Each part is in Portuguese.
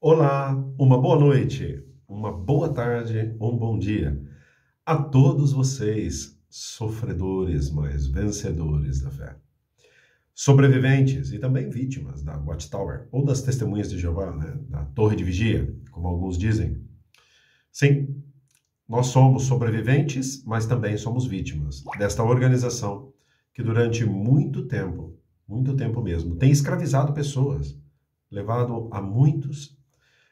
Olá, uma boa noite, uma boa tarde, um bom dia a todos vocês, sofredores, mas vencedores da fé. Sobreviventes e também vítimas da Watchtower, ou das testemunhas de Jeová, né? da Torre de Vigia, como alguns dizem. Sim, nós somos sobreviventes, mas também somos vítimas desta organização que durante muito tempo, muito tempo mesmo, tem escravizado pessoas, levado a muitos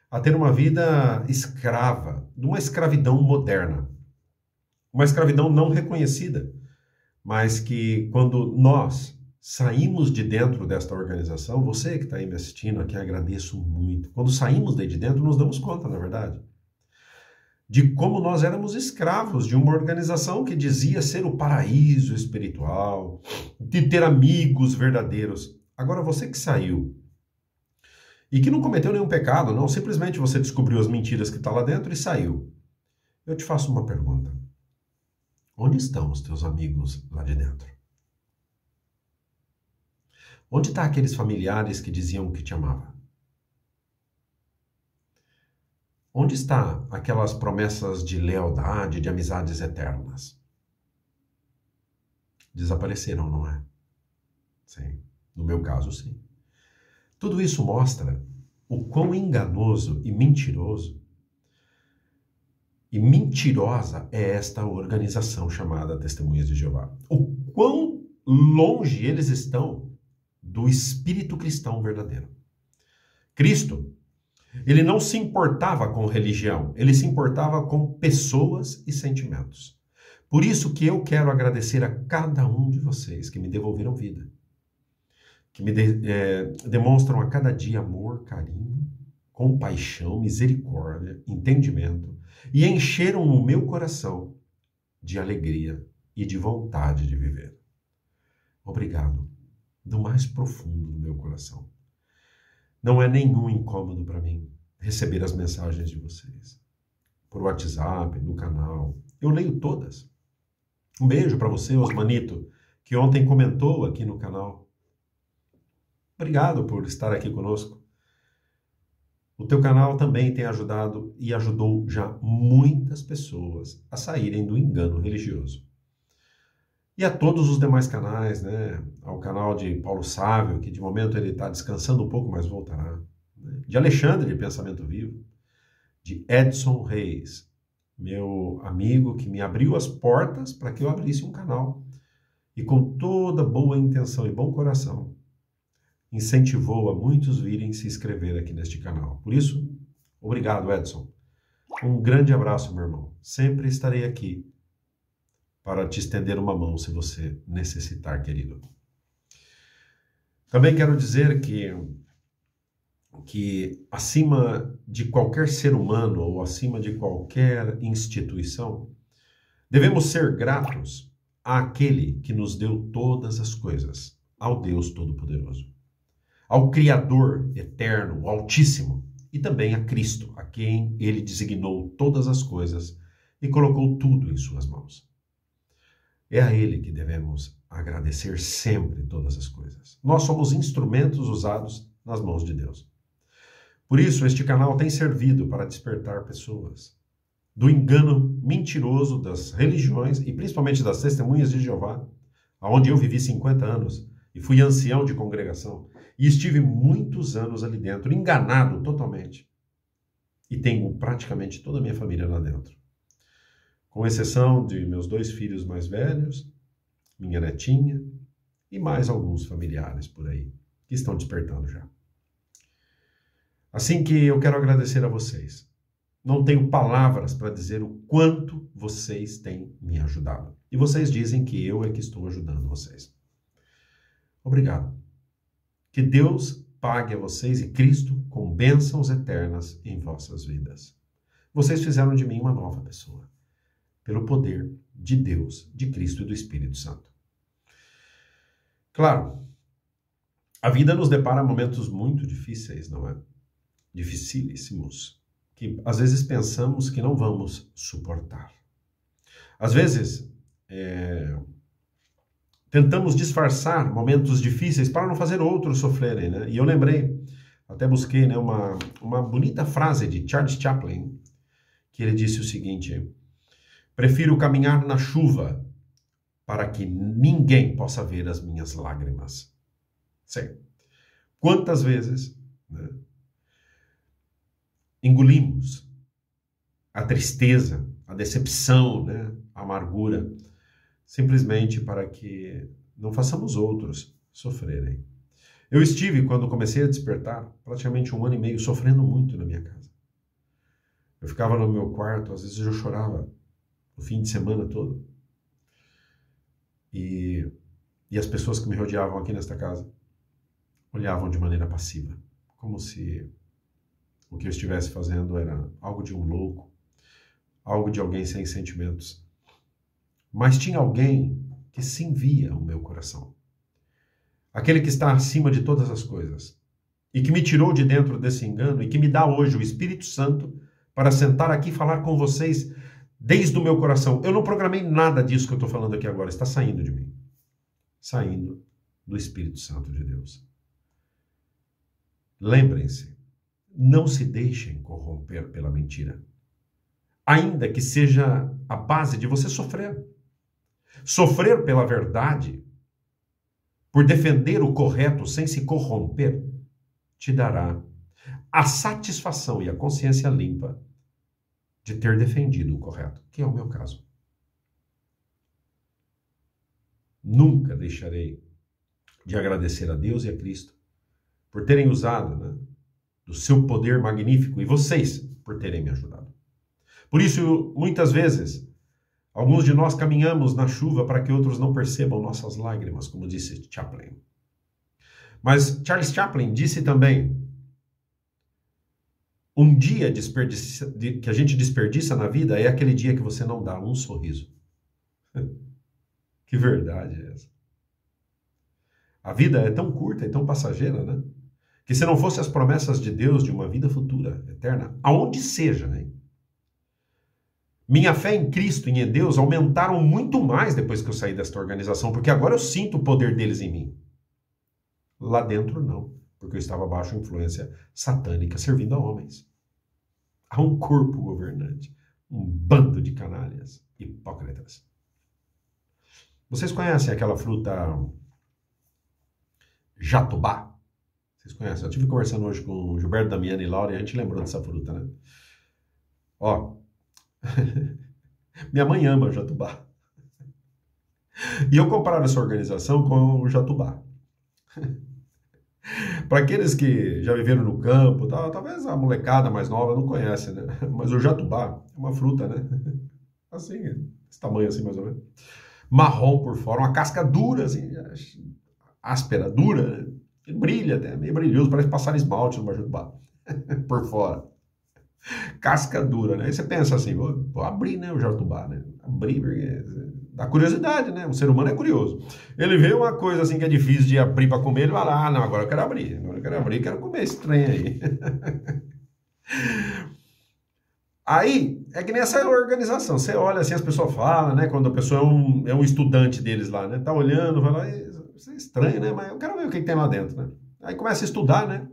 a ter uma vida escrava, de uma escravidão moderna. Uma escravidão não reconhecida, mas que quando nós saímos de dentro desta organização, você que está aí me assistindo aqui, agradeço muito. Quando saímos daí de dentro, nos damos conta, na verdade, de como nós éramos escravos de uma organização que dizia ser o paraíso espiritual, de ter amigos verdadeiros. Agora, você que saiu e que não cometeu nenhum pecado, não, simplesmente você descobriu as mentiras que está lá dentro e saiu. Eu te faço uma pergunta. Onde estão os teus amigos lá de dentro? Onde estão tá aqueles familiares que diziam que te amavam? Onde estão aquelas promessas de lealdade, de amizades eternas? Desapareceram, não é? Sim. No meu caso, sim. Tudo isso mostra o quão enganoso e mentiroso e mentirosa é esta organização chamada Testemunhas de Jeová. O quão longe eles estão do espírito cristão verdadeiro. Cristo, ele não se importava com religião, ele se importava com pessoas e sentimentos. Por isso que eu quero agradecer a cada um de vocês que me devolveram vida que me de, é, demonstram a cada dia amor, carinho, compaixão, misericórdia, entendimento e encheram o meu coração de alegria e de vontade de viver. Obrigado, do mais profundo do meu coração. Não é nenhum incômodo para mim receber as mensagens de vocês. Por WhatsApp, no canal. Eu leio todas. Um beijo para você, Osmanito, que ontem comentou aqui no canal. Obrigado por estar aqui conosco. O teu canal também tem ajudado e ajudou já muitas pessoas a saírem do engano religioso. E a todos os demais canais, né? Ao canal de Paulo Sávio, que de momento ele está descansando um pouco, mas voltará. Né? De Alexandre, de Pensamento Vivo. De Edson Reis, meu amigo que me abriu as portas para que eu abrisse um canal. E com toda boa intenção e bom coração, incentivou a muitos virem se inscrever aqui neste canal. Por isso, obrigado, Edson. Um grande abraço, meu irmão. Sempre estarei aqui para te estender uma mão se você necessitar, querido. Também quero dizer que que acima de qualquer ser humano ou acima de qualquer instituição, devemos ser gratos àquele que nos deu todas as coisas, ao Deus Todo-Poderoso ao Criador eterno, Altíssimo, e também a Cristo, a quem ele designou todas as coisas e colocou tudo em suas mãos. É a ele que devemos agradecer sempre todas as coisas. Nós somos instrumentos usados nas mãos de Deus. Por isso, este canal tem servido para despertar pessoas do engano mentiroso das religiões e principalmente das testemunhas de Jeová, aonde eu vivi 50 anos e fui ancião de congregação. E estive muitos anos ali dentro, enganado totalmente. E tenho praticamente toda a minha família lá dentro. Com exceção de meus dois filhos mais velhos, minha netinha e mais alguns familiares por aí, que estão despertando já. Assim que eu quero agradecer a vocês. Não tenho palavras para dizer o quanto vocês têm me ajudado. E vocês dizem que eu é que estou ajudando vocês. Obrigado. Que Deus pague a vocês e Cristo com bênçãos eternas em vossas vidas. Vocês fizeram de mim uma nova pessoa, pelo poder de Deus, de Cristo e do Espírito Santo. Claro, a vida nos depara momentos muito difíceis, não é? Dificílimos, que às vezes pensamos que não vamos suportar. Às vezes, é, tentamos disfarçar momentos difíceis para não fazer outros sofrerem, né? E eu lembrei Até busquei né, uma, uma bonita frase de Charles Chaplin, que ele disse o seguinte: Prefiro caminhar na chuva para que ninguém possa ver as minhas lágrimas. Sim. Quantas vezes né, engolimos a tristeza, a decepção, né, a amargura, simplesmente para que não façamos outros sofrerem. Eu estive, quando comecei a despertar, praticamente um ano e meio sofrendo muito na minha casa. Eu ficava no meu quarto, às vezes eu chorava o fim de semana todo. E, e as pessoas que me rodeavam aqui nesta casa olhavam de maneira passiva, como se o que eu estivesse fazendo era algo de um louco, algo de alguém sem sentimentos. Mas tinha alguém que sim via o meu coração. Aquele que está acima de todas as coisas e que me tirou de dentro desse engano e que me dá hoje o Espírito Santo para sentar aqui e falar com vocês desde o meu coração. Eu não programei nada disso que eu estou falando aqui agora, está saindo de mim. Saindo do Espírito Santo de Deus. Lembrem-se, não se deixem corromper pela mentira, ainda que seja a base de você sofrer. Sofrer pela verdade, por defender o correto sem se corromper, te dará a satisfação e a consciência limpa de ter defendido o correto, que é o meu caso. Nunca deixarei de agradecer a Deus e a Cristo por terem usado né, do seu poder magnífico e vocês por terem me ajudado. Por isso, muitas vezes, alguns de nós caminhamos na chuva para que outros não percebam nossas lágrimas, como disse Chaplin. Mas Charles Chaplin disse também: um dia que a gente desperdiça na vida é aquele dia que você não dá um sorriso. que verdade é essa? A vida é tão curta e tão passageira, né? que se não fossem as promessas de Deus de uma vida futura, eterna, aonde seja, né? Minha fé em Cristo e em Deus aumentaram muito mais depois que eu saí desta organização, porque agora eu sinto o poder deles em mim. Lá dentro, não, porque eu estava abaixo influência satânica servindo a homens. Há um corpo governante, um bando de canalhas hipócritas. Vocês conhecem aquela fruta jatubá? Vocês conhecem? Eu estive conversando hoje com o Gilberto Damiani e Laura e a gente lembrou dessa fruta, né? Ó, minha mãe ama jatubá. E eu comparava essa organização com o jatubá. Para aqueles que já viveram no campo, tá, talvez a molecada mais nova não conhece, né? Mas o jatubá é uma fruta, né? Assim, esse tamanho assim mais ou menos. Marrom por fora, uma casca dura, assim, áspera, dura, né? brilha até, meio brilhoso, parece passar esmalte no majubá, por fora. Casca dura, né? Aí você pensa assim, vou, vou abrir, né, o jatubá, né? Abrir, dá curiosidade, né? O ser humano é curioso. Ele vê uma coisa assim que é difícil de abrir para comer, ele vai lá, ah, não, agora eu quero abrir, agora eu quero abrir, quero comer esse trem aí. Aí, é que nessa organização, você olha assim, as pessoas falam, né? Quando a pessoa é um, é um estudante deles lá, né? Tá olhando, vai lá, isso é estranho, né? Mas eu quero ver o que, que tem lá dentro, né? Aí começa a estudar, né?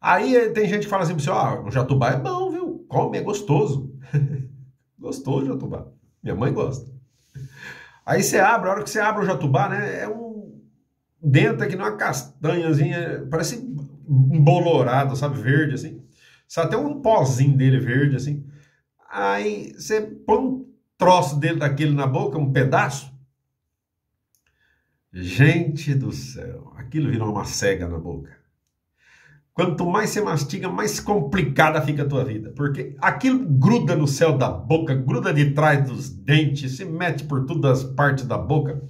Aí tem gente que fala assim, assim ó, o jatubá é bom, viu? Come, é gostoso. gostoso jatubá. Minha mãe gosta. Aí você abre, a hora que você abre o jatubá, né? É um dentro aqui numa castanhazinha, parece embolorado, sabe? Verde, assim. Sabe até um pozinho dele verde, assim. Aí você põe um troço dele daquele na boca, um pedaço, Gente do céu, aquilo virou uma cega na boca. Quanto mais você mastiga, mais complicada fica a tua vida. Porque aquilo gruda no céu da boca, gruda de trás dos dentes, se mete por todas as partes da boca.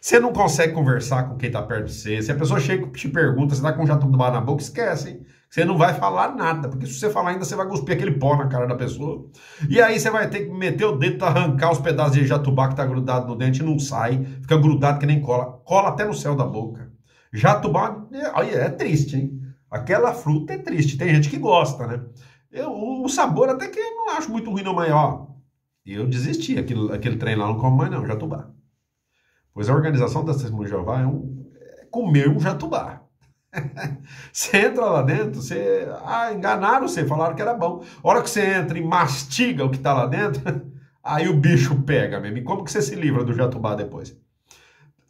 Você não consegue conversar com quem está perto de você. Se a pessoa chega e te pergunta, você está com jatubá na boca, esquece, hein? Você não vai falar nada, porque se você falar ainda, você vai cuspir aquele pó na cara da pessoa. E aí você vai ter que meter o dedo arrancar os pedaços de jatubá que tá grudado no dente e não sai, fica grudado que nem cola. Cola até no céu da boca. Jatubá, é, é triste, hein? Aquela fruta é triste. Tem gente que gosta, né? Eu, o sabor até que eu não acho muito ruim, não, mas ó, eu desisti. Aquele, aquele trem lá não como mais, não, jatubá. Pois a organização da Testemunho de Jeová é, um, é comer um jatubá. você entra lá dentro, você. Ah, enganaram você, falaram que era bom. A hora que você entra e mastiga o que está lá dentro, aí o bicho pega mesmo. E como que você se livra do jatubá depois?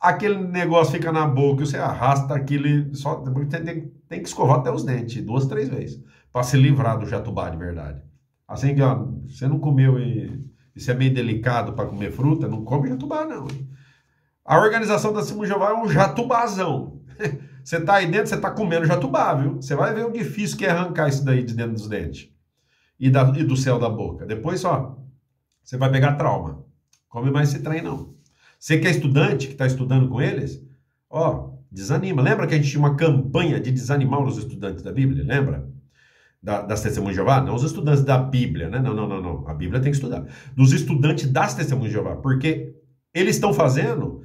Aquele negócio fica na boca, você arrasta aquilo só. Tem, tem, tem que escovar até os dentes, duas, três vezes, para se livrar do jatubá de verdade. Assim que ó, você não comeu e isso é meio delicado para comer fruta, não come jatubá, não. Hein? A organização da Simão Jeová é um jatubazão. Você tá aí dentro, você tá comendo jatubá, viu? Você vai ver o difícil que é arrancar isso daí de dentro dos dentes e, da, e do céu da boca. Depois, ó, você vai pegar trauma. Come mais esse trem, não. Você que é estudante, que está estudando com eles, ó, desanima. Lembra que a gente tinha uma campanha de desanimar os estudantes da Bíblia? Lembra? Da, das testemunhas de Jeová? Não os estudantes da Bíblia, né? Não, não, não, não. A Bíblia tem que estudar. Dos estudantes das testemunhas de Jeová. Porque eles estão fazendo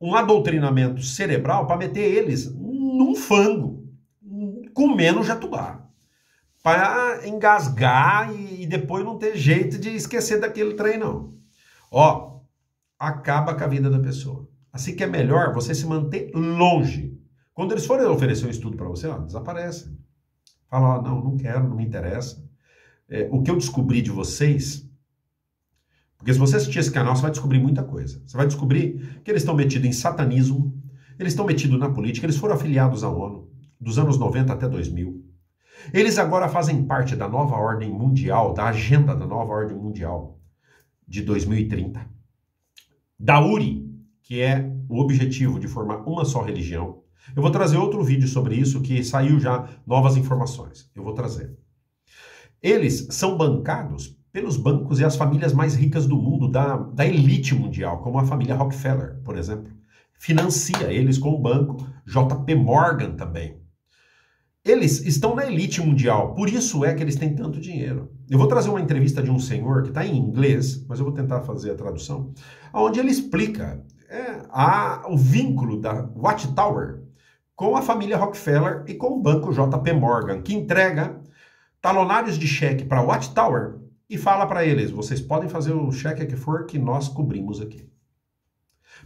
um adoctrinamento cerebral para meter eles num fango, comendo jatubá. Para engasgar e, depois não ter jeito de esquecer daquele trem, não. Ó, acaba com a vida da pessoa. Assim que é melhor você se manter longe. Quando eles forem oferecer um estudo para você, ó, desaparece. Fala, ó, não, não quero, não me interessa. É, o que eu descobri de vocês porque se você assistir esse canal, você vai descobrir muita coisa. Você vai descobrir que eles estão metidos em satanismo, eles estão metidos na política, eles foram afiliados à ONU dos anos 90 até 2000. Eles agora fazem parte da nova ordem mundial, da agenda da nova ordem mundial de 2030. Da URI, que é o objetivo de formar uma só religião. Eu vou trazer outro vídeo sobre isso que saiu já novas informações. Eu vou trazer. Eles são bancados pelos bancos e as famílias mais ricas do mundo, da, da elite mundial, como a família Rockefeller, por exemplo. Financia eles com o banco JP Morgan também. Eles estão na elite mundial, por isso é que eles têm tanto dinheiro. Eu vou trazer uma entrevista de um senhor que está em inglês, mas eu vou tentar fazer a tradução, onde ele explica é, a, o vínculo da Watchtower com a família Rockefeller e com o banco JP Morgan, que entrega talonários de cheque para a Watchtower e fala para eles: vocês podem fazer o cheque que for que nós cobrimos aqui.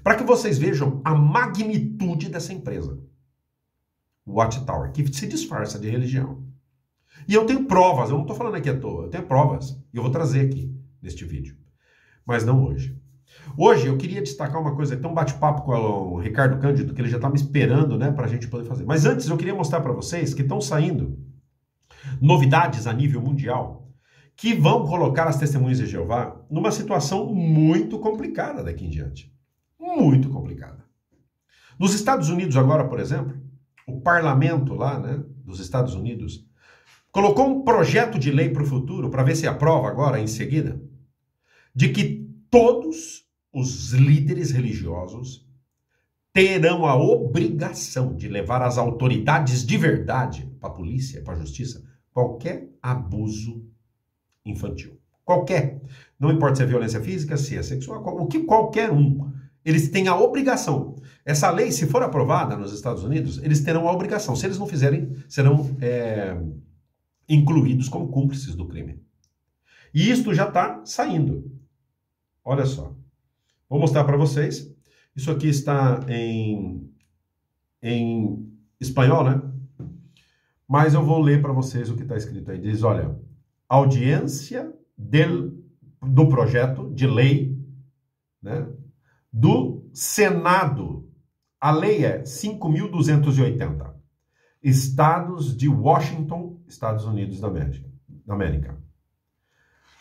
Para que vocês vejam a magnitude dessa empresa. Watchtower, que se disfarça de religião. E eu tenho provas, eu não estou falando aqui à toa, eu tenho provas. E eu vou trazer aqui neste vídeo. Mas não hoje. Hoje eu queria destacar uma coisa, tem um bate-papo com o Ricardo Cândido, que ele já está me esperando né, para a gente poder fazer. Mas antes eu queria mostrar para vocês que estão saindo novidades a nível mundial que vão colocar as testemunhas de Jeová numa situação muito complicada daqui em diante. Muito complicada. Nos Estados Unidos, agora, por exemplo, o parlamento lá, né, dos Estados Unidos, colocou um projeto de lei para o futuro, para ver se aprova agora, em seguida, de que todos os líderes religiosos terão a obrigação de levar às autoridades de verdade, para a polícia, para a justiça, qualquer abuso infantil. Qualquer. Não importa se é violência física, se é sexual, o que qualquer um. Eles têm a obrigação. Essa lei, se for aprovada nos Estados Unidos, eles terão a obrigação. Se eles não fizerem, serão é, incluídos como cúmplices do crime. E isto já está saindo. Olha só. Vou mostrar para vocês. Isso aqui está em, em espanhol, né? Mas eu vou ler para vocês o que está escrito aí. Diz: olha, audiência del, do projeto de lei né, do Senado. A lei é 5.280. Estados de Washington, Estados Unidos da América. Da América.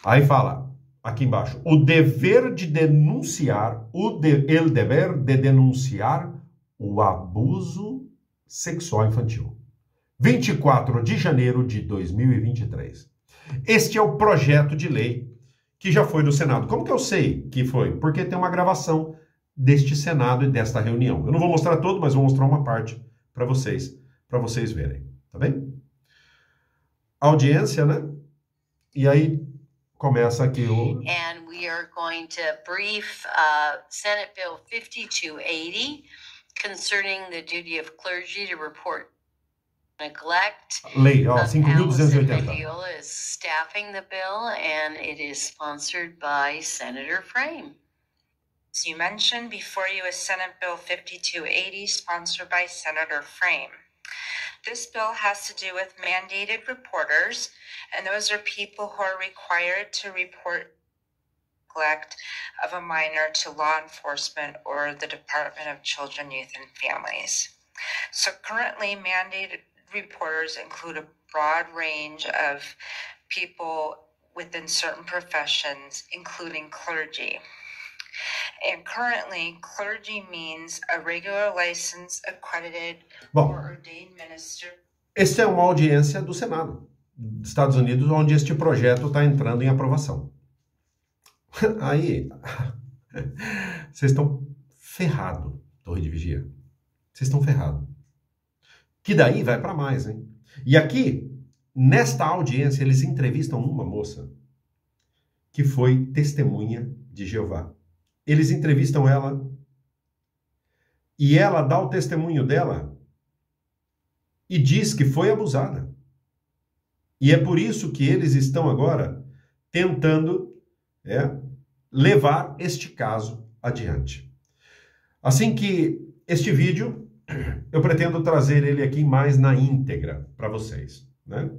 Aí fala, aqui embaixo, o dever de denunciar, o de, el dever de denunciar o abuso sexual infantil. 24 de janeiro de 2023. Este é o projeto de lei que já foi do Senado. Como que eu sei que foi? Porque tem uma gravação deste Senado e desta reunião. Eu não vou mostrar todo, mas vou mostrar uma parte para vocês, para vocês verem, tá bem? Audiência, né? E aí começa aqui o And we are going to brief uh, Senate Bill 5280 concerning the duty of clergy to report neglect. Lei, ó, 5.280. is staffing the bill and it is sponsored by Senator Frame. As you mentioned, before you is Senate Bill 5280, sponsored by Senator Frame. This bill has to do with mandated reporters, and those are people who are required to report neglect of a minor to law enforcement or the Department of Children, Youth, and Families. So currently, mandated reporters include a broad range of people within certain professions, including clergy. And currently, clergy means a regular license accredited Bom, or ordained minister. esta é uma audiência do Senado dos Estados Unidos, onde este projeto está entrando em aprovação. Aí, vocês estão ferrado, Torre de Vigia. Vocês estão ferrado. Que daí vai para mais, hein? E aqui, nesta audiência, eles entrevistam uma moça que foi testemunha de Jeová. Eles entrevistam ela e ela dá o testemunho dela e diz que foi abusada. E é por isso que eles estão agora tentando é, levar este caso adiante. Assim que este vídeo, eu pretendo trazer ele aqui mais na íntegra para vocês. Né?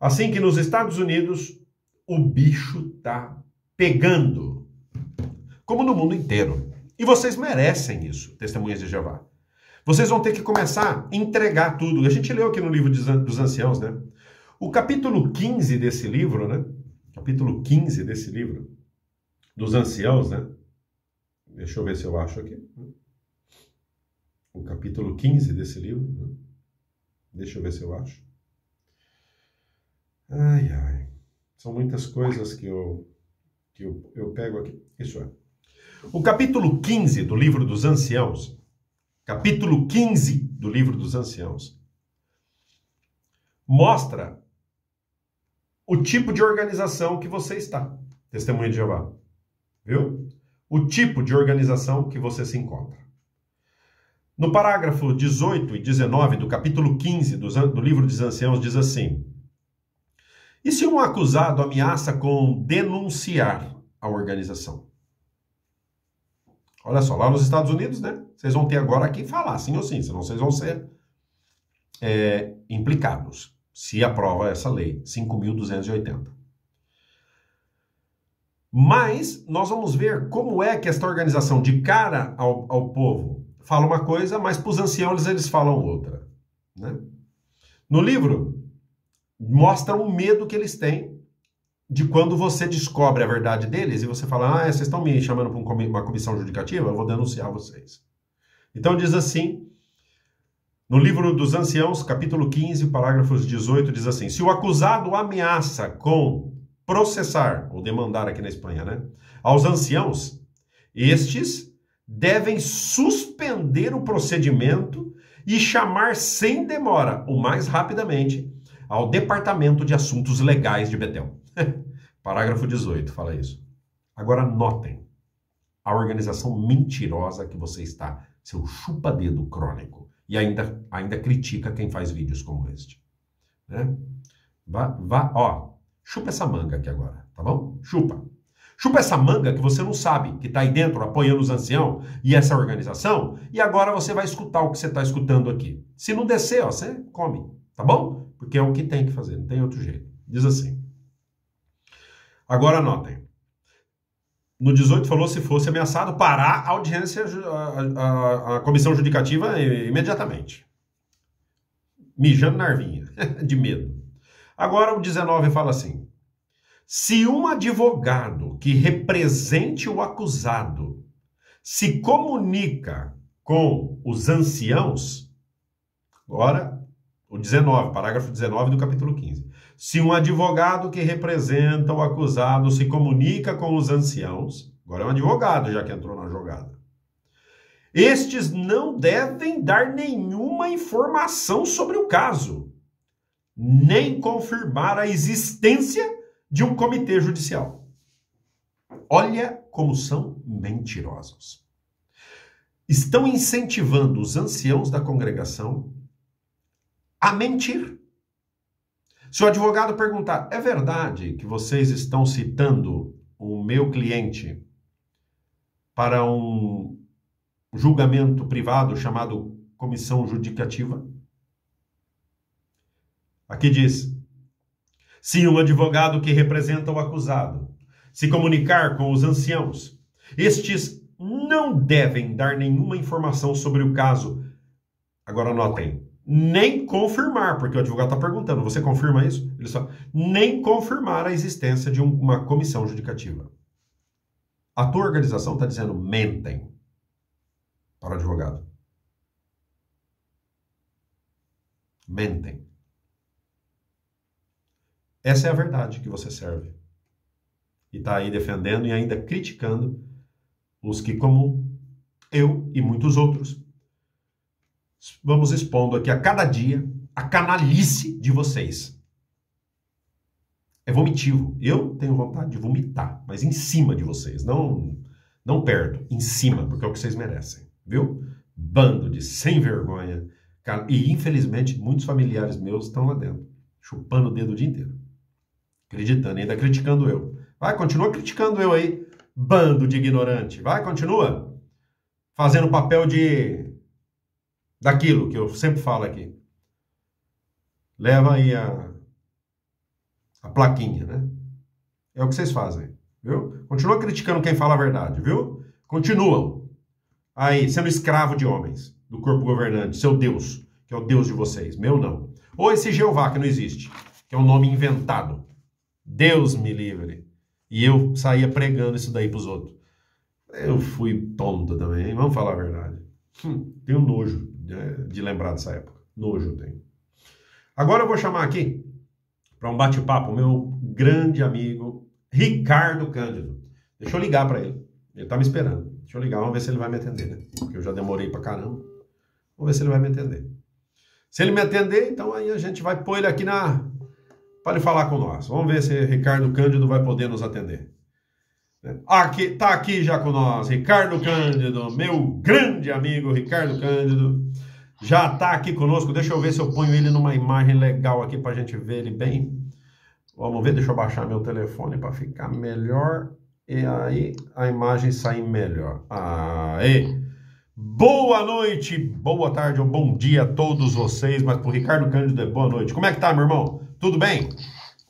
Assim que nos Estados Unidos o bicho tá pegando, como no mundo inteiro. E vocês merecem isso, testemunhas de Jeová. Vocês vão ter que começar a entregar tudo. A gente leu aqui no livro dos anciãos, né? O capítulo 15 desse livro, né? Capítulo 15 desse livro, dos anciãos, né? Deixa eu ver se eu acho aqui. O capítulo 15 desse livro. Né? Deixa eu ver se eu acho. Ai, ai. São muitas coisas que eu, que eu, eu pego aqui. Isso é. O capítulo 15 do livro dos anciãos, capítulo 15 do livro dos anciãos, mostra o tipo de organização que você está. Testemunha de Jeová. Viu? O tipo de organização que você se encontra. No parágrafo 18 e 19 do capítulo 15 do, livro dos anciãos, diz assim: E se um acusado ameaça com denunciar a organização? Olha só, lá nos Estados Unidos, né? Vocês vão ter agora que falar sim ou sim, senão vocês vão ser é, implicados se aprova essa lei 5.280. Mas nós vamos ver como é que esta organização, de cara ao, ao povo, fala uma coisa, mas para os anciãos eles falam outra. Né? No livro, mostra o medo que eles têm de quando você descobre a verdade deles e você fala, ah, vocês estão me chamando para uma comissão judicativa, eu vou denunciar vocês. Então diz assim, no livro dos Anciãos, capítulo 15, parágrafos 18, diz assim: Se o acusado ameaça com processar, ou demandar aqui na Espanha, né? Aos anciãos, estes devem suspender o procedimento e chamar sem demora, o mais rapidamente, ao Departamento de Assuntos Legais de Betel. Parágrafo 18 fala isso. Agora notem a organização mentirosa que você está, seu chupa-dedo crônico, e ainda, ainda critica quem faz vídeos como este. Né? Vá, vá, ó, Chupa essa manga aqui agora, tá bom? Chupa. Chupa essa manga que você não sabe, que está aí dentro apoiando os anciãos e essa organização, e agora você vai escutar o que você está escutando aqui. Se não descer, ó, você come, tá bom? Porque é o que tem que fazer, não tem outro jeito. Diz assim. Agora anotem. No 18 falou se fosse ameaçado parar a audiência, a, a, a comissão judicativa imediatamente. Mijando na arvinha, de medo. Agora o 19 fala assim: se um advogado que represente o acusado se comunica com os anciãos, agora o 19, parágrafo 19 do capítulo 15. Se um advogado que representa o acusado se comunica com os anciãos, agora é um advogado já que entrou na jogada. Estes não devem dar nenhuma informação sobre o caso nem confirmar a existência de um comitê judicial. Olha como são mentirosos. Estão incentivando os anciãos da congregação a mentir. Se o advogado perguntar, é verdade que vocês estão citando o meu cliente para um julgamento privado chamado comissão judicativa? Aqui diz: se um advogado que representa o acusado se comunicar com os anciãos, estes não devem dar nenhuma informação sobre o caso. Agora notem, nem confirmar, porque o advogado está perguntando, você confirma isso? Ele só nem confirmar a existência de uma comissão judicativa. A tua organização está dizendo mentem para o advogado. Mentem. Essa é a verdade que você serve. E está aí defendendo e ainda criticando os que, como eu e muitos outros, vamos expondo aqui a cada dia a canalice de vocês. É vomitivo. Eu tenho vontade de vomitar, mas em cima de vocês, não não perto, em cima, porque é o que vocês merecem, viu? Bando de sem vergonha. E infelizmente muitos familiares meus estão lá dentro, chupando o dedo o dia inteiro. Acreditando, ainda criticando eu. Vai, continua criticando eu aí, bando de ignorante. Vai, continua. Fazendo papel de. Daquilo que eu sempre falo aqui. Leva aí a. a plaquinha, né? É o que vocês fazem, viu? Continua criticando quem fala a verdade, viu? Continuam. Aí, sendo escravo de homens, do corpo governante, seu Deus, que é o Deus de vocês. Meu não. Ou esse Jeová que não existe, que é um nome inventado. Deus me livre. E eu saía pregando isso daí para os outros. Eu fui tonto também, vamos falar a verdade. Hum, tenho nojo de, lembrar dessa época. Nojo tenho. Agora eu vou chamar aqui para um bate-papo meu grande amigo Ricardo Cândido. Deixa eu ligar para ele. Ele está me esperando. Deixa eu ligar, vamos ver se ele vai me atender, né? Porque eu já demorei para caramba. Vamos ver se ele vai me atender. Se ele me atender, então aí a gente vai pôr ele aqui na, para ele falar com nós. Vamos ver se Ricardo Cândido vai poder nos atender. Aqui, tá aqui já com nós, Ricardo Cândido, meu grande amigo Ricardo Cândido. Já tá aqui conosco. Deixa eu ver se eu ponho ele numa imagem legal aqui para a gente ver ele bem. Vamos ver, deixa eu baixar meu telefone para ficar melhor. E aí a imagem sair melhor. Aí. Boa noite, boa tarde ou bom dia a todos vocês, mas pro Ricardo Cândido é boa noite. Como é que tá, meu irmão? Tudo bem?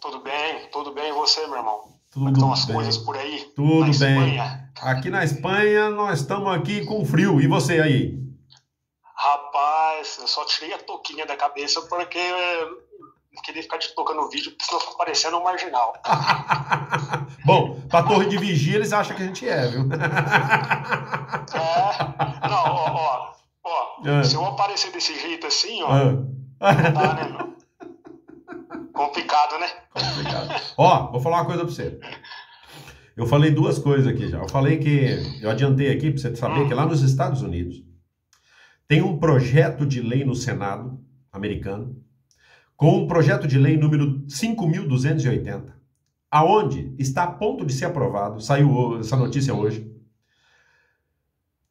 Tudo bem, tudo bem. E você, meu irmão? Tudo Como estão as bem. coisas por aí? Tudo na bem. Espanha? Aqui na Espanha nós estamos aqui com frio. E você aí? Rapaz, eu só tirei a touquinha da cabeça porque não queria ficar te tocando o vídeo, porque senão fica parecendo um marginal. Bom, pra torre de vigia eles acham que a gente é, viu? é, não, ó, ó, ó é. se eu aparecer desse jeito assim, ó, é. não dá, né? Complicado, né? Complicado. Ó, vou falar uma coisa pra você. Eu falei duas coisas aqui já. Eu falei que. Eu adiantei aqui pra você saber hum. que lá nos Estados Unidos tem um projeto de lei no Senado americano com um projeto de lei número 5.280, aonde está a ponto de ser aprovado, saiu essa notícia hoje,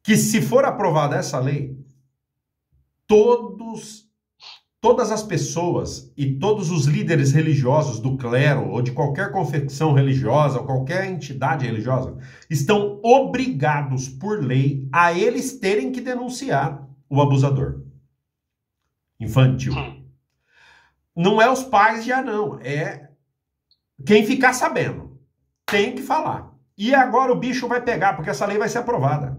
que se for aprovada essa lei, todos todas as pessoas e todos os líderes religiosos do clero ou de qualquer confecção religiosa ou qualquer entidade religiosa estão obrigados por lei a eles terem que denunciar o abusador infantil. Hum. Não é os pais já não, é quem ficar sabendo. Tem que falar. E agora o bicho vai pegar, porque essa lei vai ser aprovada.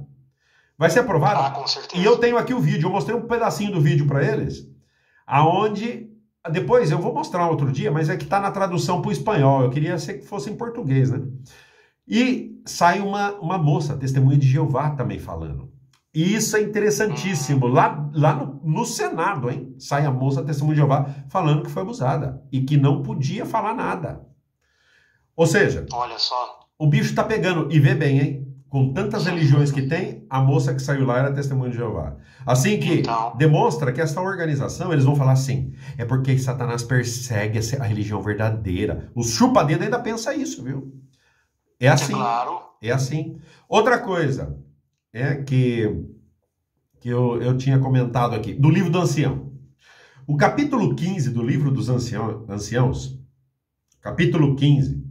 Vai ser aprovada. Ah, com certeza. E eu tenho aqui o vídeo, eu mostrei um pedacinho do vídeo para eles aonde depois eu vou mostrar outro dia, mas é que está na tradução para o espanhol. Eu queria ser que fosse em português, né? E sai uma, uma moça, testemunha de Jeová, também falando. E isso é interessantíssimo. Lá, lá no, no Senado, hein? Sai a moça, testemunha de Jeová, falando que foi abusada e que não podia falar nada. Ou seja, olha só. O bicho está pegando. E vê bem, hein? Com tantas religiões que tem, a moça que saiu lá era testemunha de Jeová. Assim que então... demonstra que essa organização, eles vão falar assim, é porque Satanás persegue a religião verdadeira. Os chupadedos ainda pensa isso, viu? É assim. É, claro. é assim. Outra coisa é que, que eu, eu tinha comentado aqui, do livro do ancião. O capítulo 15 do livro dos ancião, anciãos, capítulo 15,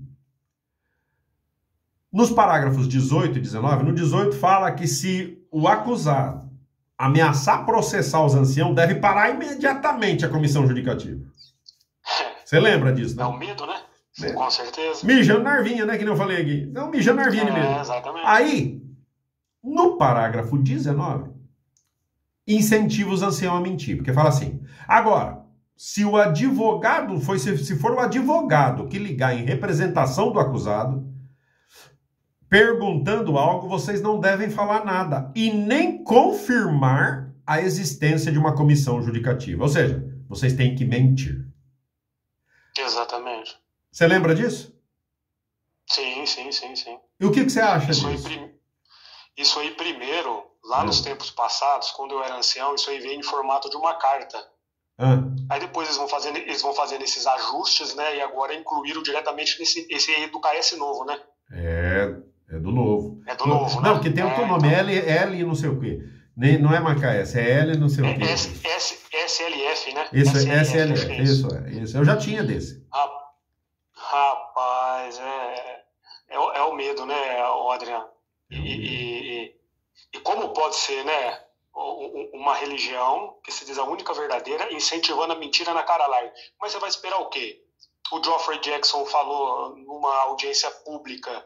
nos parágrafos 18 e 19, no 18 fala que se o acusado ameaçar processar os anciãos, deve parar imediatamente a comissão judicativa. Você lembra disso, É né? o medo, né? É. Com certeza. Mijando na arvinha, né? Que nem eu falei aqui. Então, mijando na arvinha É, mesmo. exatamente. Aí, no parágrafo 19, incentiva os anciãos a mentir. Porque fala assim: agora, se o advogado foi, se, se for o advogado que ligar em representação do acusado, perguntando algo, vocês não devem falar nada e nem confirmar a existência de uma comissão judicativa. Ou seja, vocês têm que mentir. Exatamente. Você lembra disso? Sim, sim, sim, sim. E o que, que você acha Isso aí, disso? prim- isso aí primeiro, lá nos tempos passados, quando eu era ancião, isso aí veio em formato de uma carta. Ah, Aí depois eles vão fazendo, eles vão fazendo esses ajustes, né? E agora incluíram diretamente nesse esse aí do KS novo, né? é, é do novo. É do novo, não, né? porque tem outro É, nome, então, L, L não sei o quê. Nem- Não é Macaés, é L não sei o É quê. S, S, SLF, né? Isso, é SLF, SLF, isso é. Isso. Eu já tinha desse. Ra- Rapaz, é, é, o- é o medo, né, Adriano? E, e, e- e como pode ser, né, uma religião que se diz a única verdadeira, incentivando a mentira na cara larga? Mas você vai esperar o quê? O Geoffrey Jackson falou numa audiência pública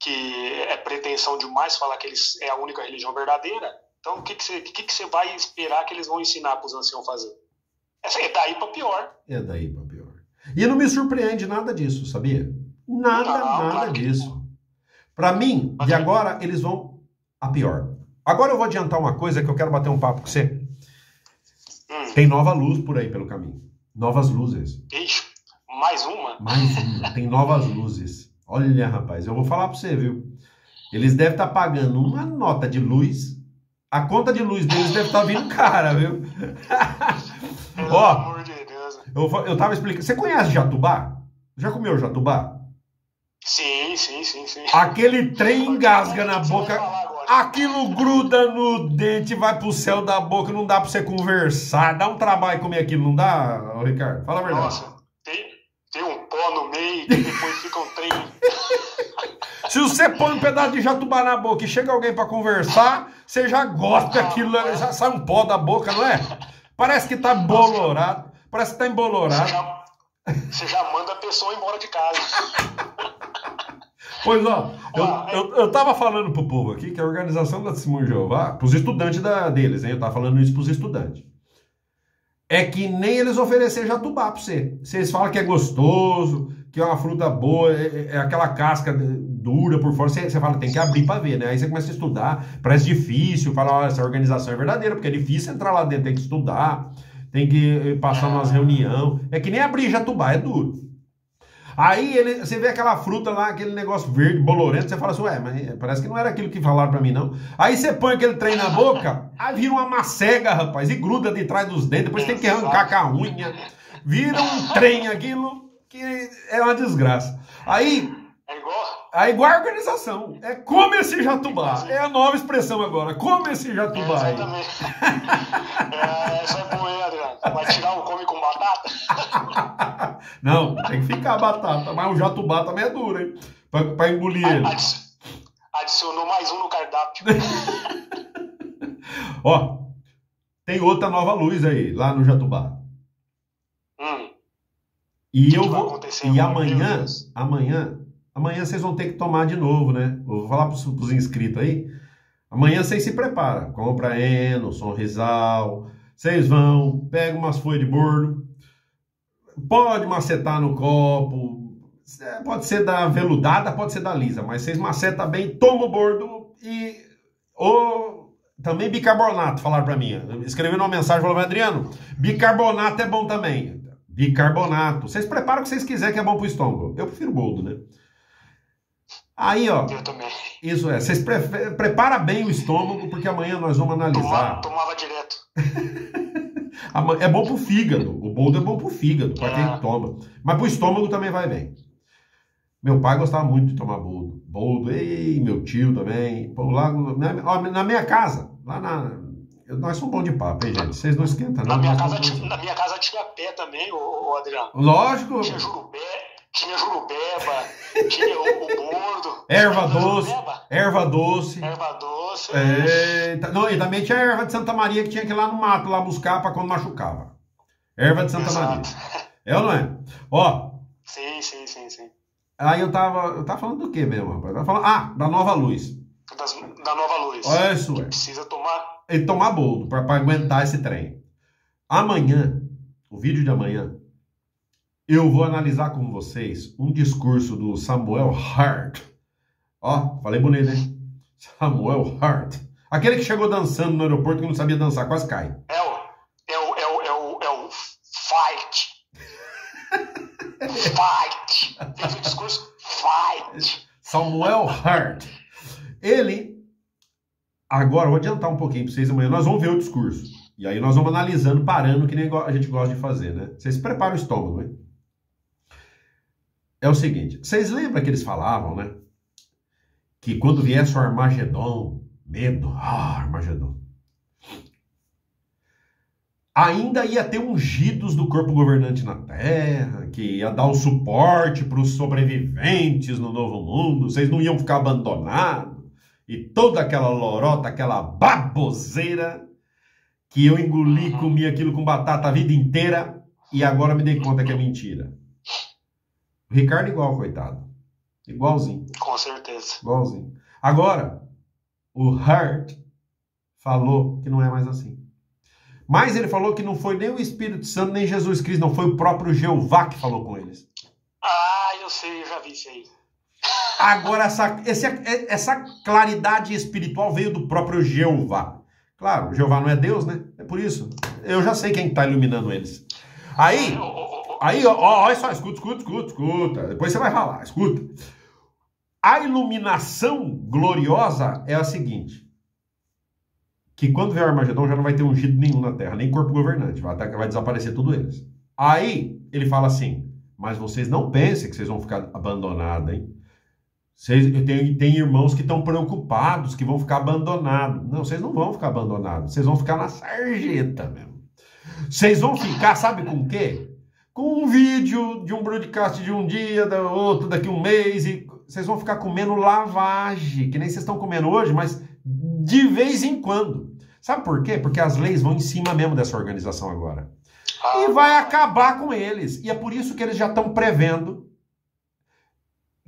que é pretensão demais falar que eles é a única religião verdadeira. Então, o que, que, você, o que, que você vai esperar que eles vão ensinar para os anciãos fazer? É é daí para pior. É daí pra pior. E não me surpreende nada disso, sabia? Nada, Não, nada claro que disso. Pra mim, de agora, eles vão a pior. Agora eu vou adiantar uma coisa que eu quero bater um papo com você. Hum. Tem nova luz por aí pelo caminho. Novas luzes. Ixi, mais uma? Mais uma. Tem novas luzes. Olha, rapaz, eu vou falar pra você, viu? Eles devem estar pagando uma nota de luz. A conta de luz deles deve estar vindo cara, viu? Ó. de. Eu, eu tava explicando. Você conhece jatubá? Já comeu jatubá? Sim, sim, sim, sim. Aquele trem engasga na boca. Aquilo gruda no dente, vai pro céu da boca, não dá pra você conversar. Dá um trabalho comer aquilo, não dá, Ricardo? Fala a verdade. Nossa, tem, tem um pó no meio depois fica um trem. Se você põe um pedaço de jatubá na boca e chega alguém pra conversar, você já gosta que aquilo, já sai um pó da boca, não é? Parece que tá embolorado. Parece que tá Você embolorado. já, você já manda a pessoa embora de casa. Pois ó, eu, Ó, eu, eu tava falando pro povo aqui que a organização da de Jeová, pros estudantes da, deles, hein? Eu tava falando isso pros estudantes. É que nem eles oferecer jatubá pra você. Vocês falam que é gostoso, que é uma fruta boa, é, é aquela casca dura por fora, você, você fala, tem que abrir pra ver, né? Aí você começa a estudar, parece difícil, fala, ó, essa organização é verdadeira, porque é difícil entrar lá dentro, tem que estudar, tem que eh, passar umas reunião. É que nem abrir jatubá, é duro. Aí ele, você vê aquela fruta lá, aquele negócio verde, bolorento, você fala assim, ué, mas parece que não era aquilo que falaram pra mim, não. Aí você põe aquele trem na boca, aí vira uma macega, rapaz, e gruda de trás dos dentes, depois tem que arrancar com a unha. Vira um trem aquilo que é uma desgraça. Aí, É igual. aí igual a organização, é come esse jatubá. É a nova expressão agora, come esse É, jatubá aí. exatamente. É, essa é boa, hein, Adriano? Vai tirar o come com batata? Não, tem que ficar a batata, mas o jatubá também é duro, hein? Pra, pra engolir ele. Adi- Adicionou mais um no cardápio. Ó, tem outra nova luz aí, lá no Jatubá. E eu vou. acontecer E amanhã, amanhã, amanhã vocês vão ter que tomar de novo, né? Eu vou falar pros, pros inscritos aí. Amanhã vocês se preparam. Compra Eno, Sonrisal. Vocês vão, pega umas folhas de bordo. Pode macetar no copo. é, Pode ser da veludada, pode ser da lisa. Mas vocês macetam bem, toma o bordo e. Ou também bicarbonato, falaram pra mim. Escreveram uma mensagem, falaram, Adriano, bicarbonato é bom também. Bicarbonato. Vocês preparam o que vocês quiserem que é bom pro estômago. Eu prefiro boldo, né? Aí, ó, Eu também. isso é. Vocês pre prepara bem o estômago, porque amanhã nós vamos Tomava, analisar. tomava direto. Ama- É bom pro fígado. O boldo é bom pro fígado, pra quem É. toma. Mas pro estômago também vai bem. Meu pai gostava muito de tomar boldo. Boldo, ei, meu tio também. Pô, lá na, ó, na minha casa, lá na. Nós somos bons de papo, hein, gente? Vocês não esquentam, não. Na minha, casa, tinha- na minha casa tinha pé também, ô, ô Adriano. Lógico, Tinha jurubé, tinha jurubeba, tinha o, o bordo. Erva doce. jurubeba, erva doce. Erva doce. Eita, não, e também tinha a erva de Santa Maria que tinha que ir lá no mato lá buscar para quando machucava. Erva de Santa Exato. Maria. É ou não é? Ó. Sim, sim, sim, sim. Aí eu tava. Eu tava falando do que mesmo, rapaz? Eu tava falando. Ah, da nova luz. Das, da nova luz. Olha isso, ué. Precisa tomar. E tomar boldo pra aguentar esse trem. Amanhã, o vídeo de amanhã, eu vou analisar com vocês um discurso do Samuel Hart. Ó, falei bonito, hein? Samuel Hart. Aquele que chegou dançando no aeroporto que não sabia dançar, quase cai. É o, é o, é o, é o, é o fight. fight. Fez o discurso fight. Samuel Hart. Ele. Agora, vou adiantar um pouquinho para vocês amanhã. Nós vamos ver o discurso. E aí nós vamos analisando, parando, que nem a gente gosta de fazer, né? Vocês preparam o estômago, hein? É o seguinte: vocês lembram que eles falavam, né? Que quando viesse o Armagedon, medo, ah, Armagedon. Ainda ia ter ungidos do corpo governante na Terra, que ia dar o suporte para os sobreviventes no novo mundo, vocês não iam ficar abandonados, e toda aquela lorota, aquela baboseira que eu engoli, comi aquilo com batata a vida inteira e agora me dei conta que é mentira. O Ricardo igual, coitado. Igualzinho. Com certeza. Igualzinho. Agora, o Hart falou que não é mais assim. Mas ele falou que não foi nem o Espírito Santo, nem Jesus Cristo, não foi o próprio Jeová que falou com eles. Ah, eu sei, eu já vi isso aí. Agora, essa, esse, essa claridade espiritual veio do próprio Jeová. Claro, Jeová não é Deus, né? É por isso. Eu já sei quem está iluminando eles. Aí, aí, olha só, escuta, escuta, escuta, escuta. Depois você vai falar, escuta. A iluminação gloriosa é a seguinte: que quando vier o Armagedon já não vai ter ungido nenhum na terra, nem corpo governante, vai, vai desaparecer tudo eles. Aí ele fala assim: mas vocês não pensem que vocês vão ficar abandonados, hein? Vocês, eu tenho, tem irmãos que estão preocupados que vão ficar abandonados. Não, vocês não vão ficar abandonados. Vocês vão ficar na sarjeta mesmo. Vocês vão ficar, sabe com o quê? Com um vídeo de um broadcast de um dia, da outro daqui um mês. E vocês vão ficar comendo lavagem, que nem vocês estão comendo hoje, mas de vez em quando. Sabe por quê? Porque as leis vão em cima mesmo dessa organização agora. E vai acabar com eles. E é por isso que eles já estão prevendo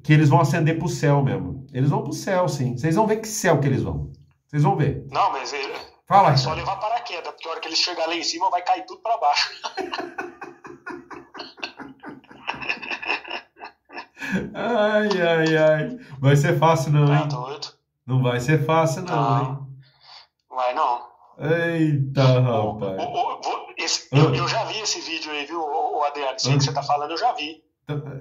que eles vão ascender para o céu mesmo. Eles vão para o céu, sim. Vocês vão ver que céu que eles vão. Vocês vão ver. Não, mas ele... Fala, é só levar paraquedas, porque a hora que eles chegar lá em cima vai cair tudo para baixo. ai, ai, ai. Vai ser fácil não, Tá hein? doido? Não vai ser fácil não, hein? Vai não. Eita, O- rapaz. o- o- vou- esse- eu, eu já vi esse vídeo aí, viu, o Adriano? Isso aí que você tá falando, eu já vi.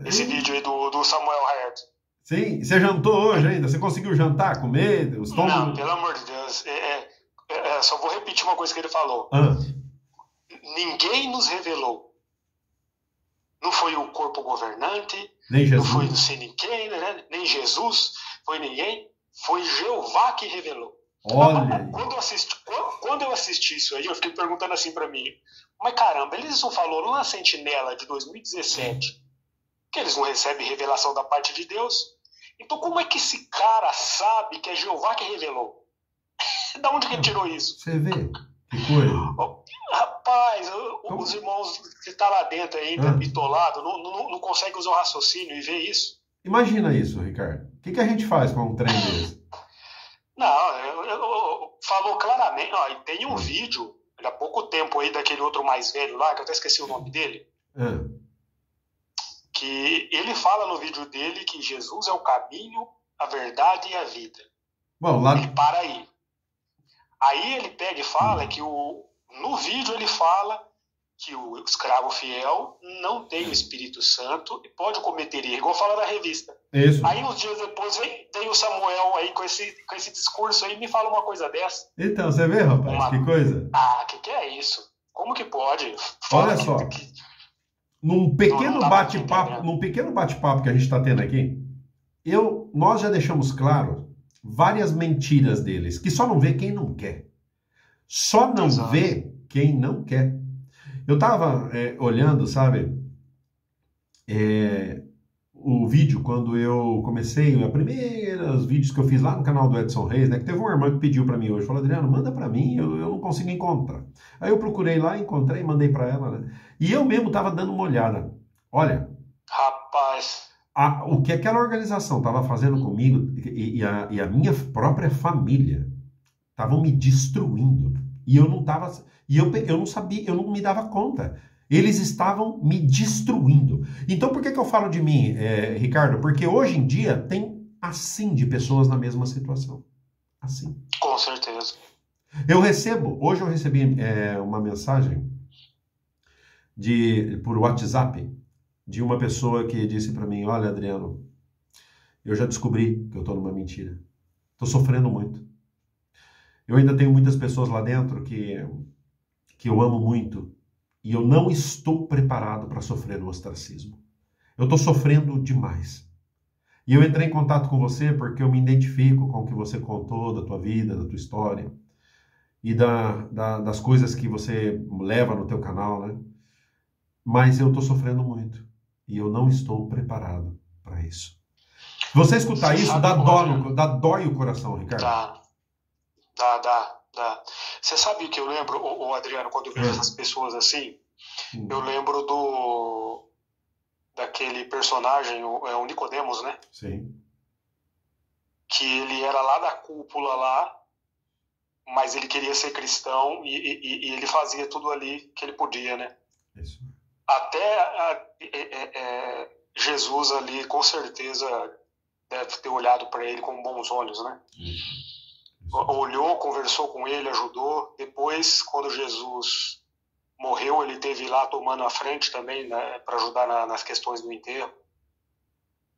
Esse vídeo aí do, do Samuel Hart. Sim, você jantou hoje ainda? Você conseguiu jantar, comer? Os Não, pelo amor de Deus. É, é, é, só vou repetir uma coisa que ele falou. Ah, Ninguém nos revelou. Não foi o corpo governante, nem não foi Jesus. não sei ninguém, né? nem Jesus, foi ninguém. Foi Jeová que revelou. Olha. Quando eu, assisti, quando, eu assisti isso aí, eu fiquei perguntando assim pra mim: mas caramba, eles não falaram na Sentinela de 2017 que eles não recebem revelação da parte de Deus? Então, como é que esse cara sabe que é Jeová que revelou? da onde que ele tirou isso? Você vê? Que coisa. Rapaz, o- os irmãos que tá lá dentro ainda, Ah. bitolado, não, não, não consegue usar o raciocínio e ver isso. Imagina isso, Ricardo. O que, que a gente faz com um trem desse? Não, eu, eu- eu- falou claramente. Ó, tem um vídeo, há pouco tempo aí, daquele outro mais velho lá, que eu até esqueci o nome dele, Ah, que ele fala no vídeo dele que Jesus é o caminho, a verdade e a vida. Bom, lá... Ele para aí. Aí ele pega e fala que o, no vídeo ele fala que o escravo fiel não tem o Espírito Santo e pode cometer erro, igual fala na revista. Isso. Aí uns dias depois vem, tem o Samuel aí com esse, com esse discurso aí me fala uma coisa dessa. Então, você vê, rapaz, Uma- que coisa. Ah, que que é isso? Como que pode? Olha que- só. que- Num pequeno bate-papo, num pequeno bate-papo que a gente está tendo aqui, eu, nós já deixamos claro várias mentiras deles, que só não vê quem não quer. Só não Exato. vê quem não quer. Eu estava olhando, sabe, é, o vídeo quando eu comecei, a primeiros vídeos que eu fiz lá no canal do Edson Reis, né? Que teve uma irmã que pediu para mim hoje, falou, Adriano, manda para mim, eu, eu não consigo encontrar. Aí eu procurei lá, encontrei, mandei para ela, né? E eu mesmo tava dando uma olhada. Olha. Rapaz. A, o que aquela organização estava fazendo comigo e, e, a, e a minha própria família estavam me destruindo. E eu não tava. E eu, eu não sabia, eu não me dava conta. Eles estavam me destruindo. Então, por que, que eu falo de mim, é, Ricardo? Porque hoje em dia tem assim de pessoas na mesma situação. Assim. Com certeza. Eu recebo, hoje eu recebi é, uma mensagem de por WhatsApp de uma pessoa que disse para mim: Olha, Adriano, eu já descobri que eu estou numa mentira. Estou sofrendo muito. Eu ainda tenho muitas pessoas lá dentro que, que eu amo muito e eu não estou preparado para sofrer o ostracismo. Eu estou sofrendo demais. E eu entrei em contato com você porque eu me identifico com o que você contou da tua vida, da tua história e da, da, das coisas que você leva no teu canal, né? Mas eu estou sofrendo muito e eu não estou preparado para isso. Você escutar isso dá, dó no, dá dói o coração, Ricardo. Dá, dá, dá. Dá. Você sabe que eu lembro, o, Adriano, quando eu vejo é. essas pessoas assim? Eu lembro do daquele personagem, o, é o Nicodemos, né? Sim. Que ele era lá da cúpula lá, mas ele queria ser cristão e, e, e ele fazia tudo ali que ele podia, né? Isso. Até a, é, é, Jesus ali, com certeza, deve ter olhado para ele com bons olhos, né? Isso olhou, conversou com ele, ajudou. Depois, quando Jesus morreu, ele teve lá tomando a frente também né, para ajudar na, nas questões do enterro.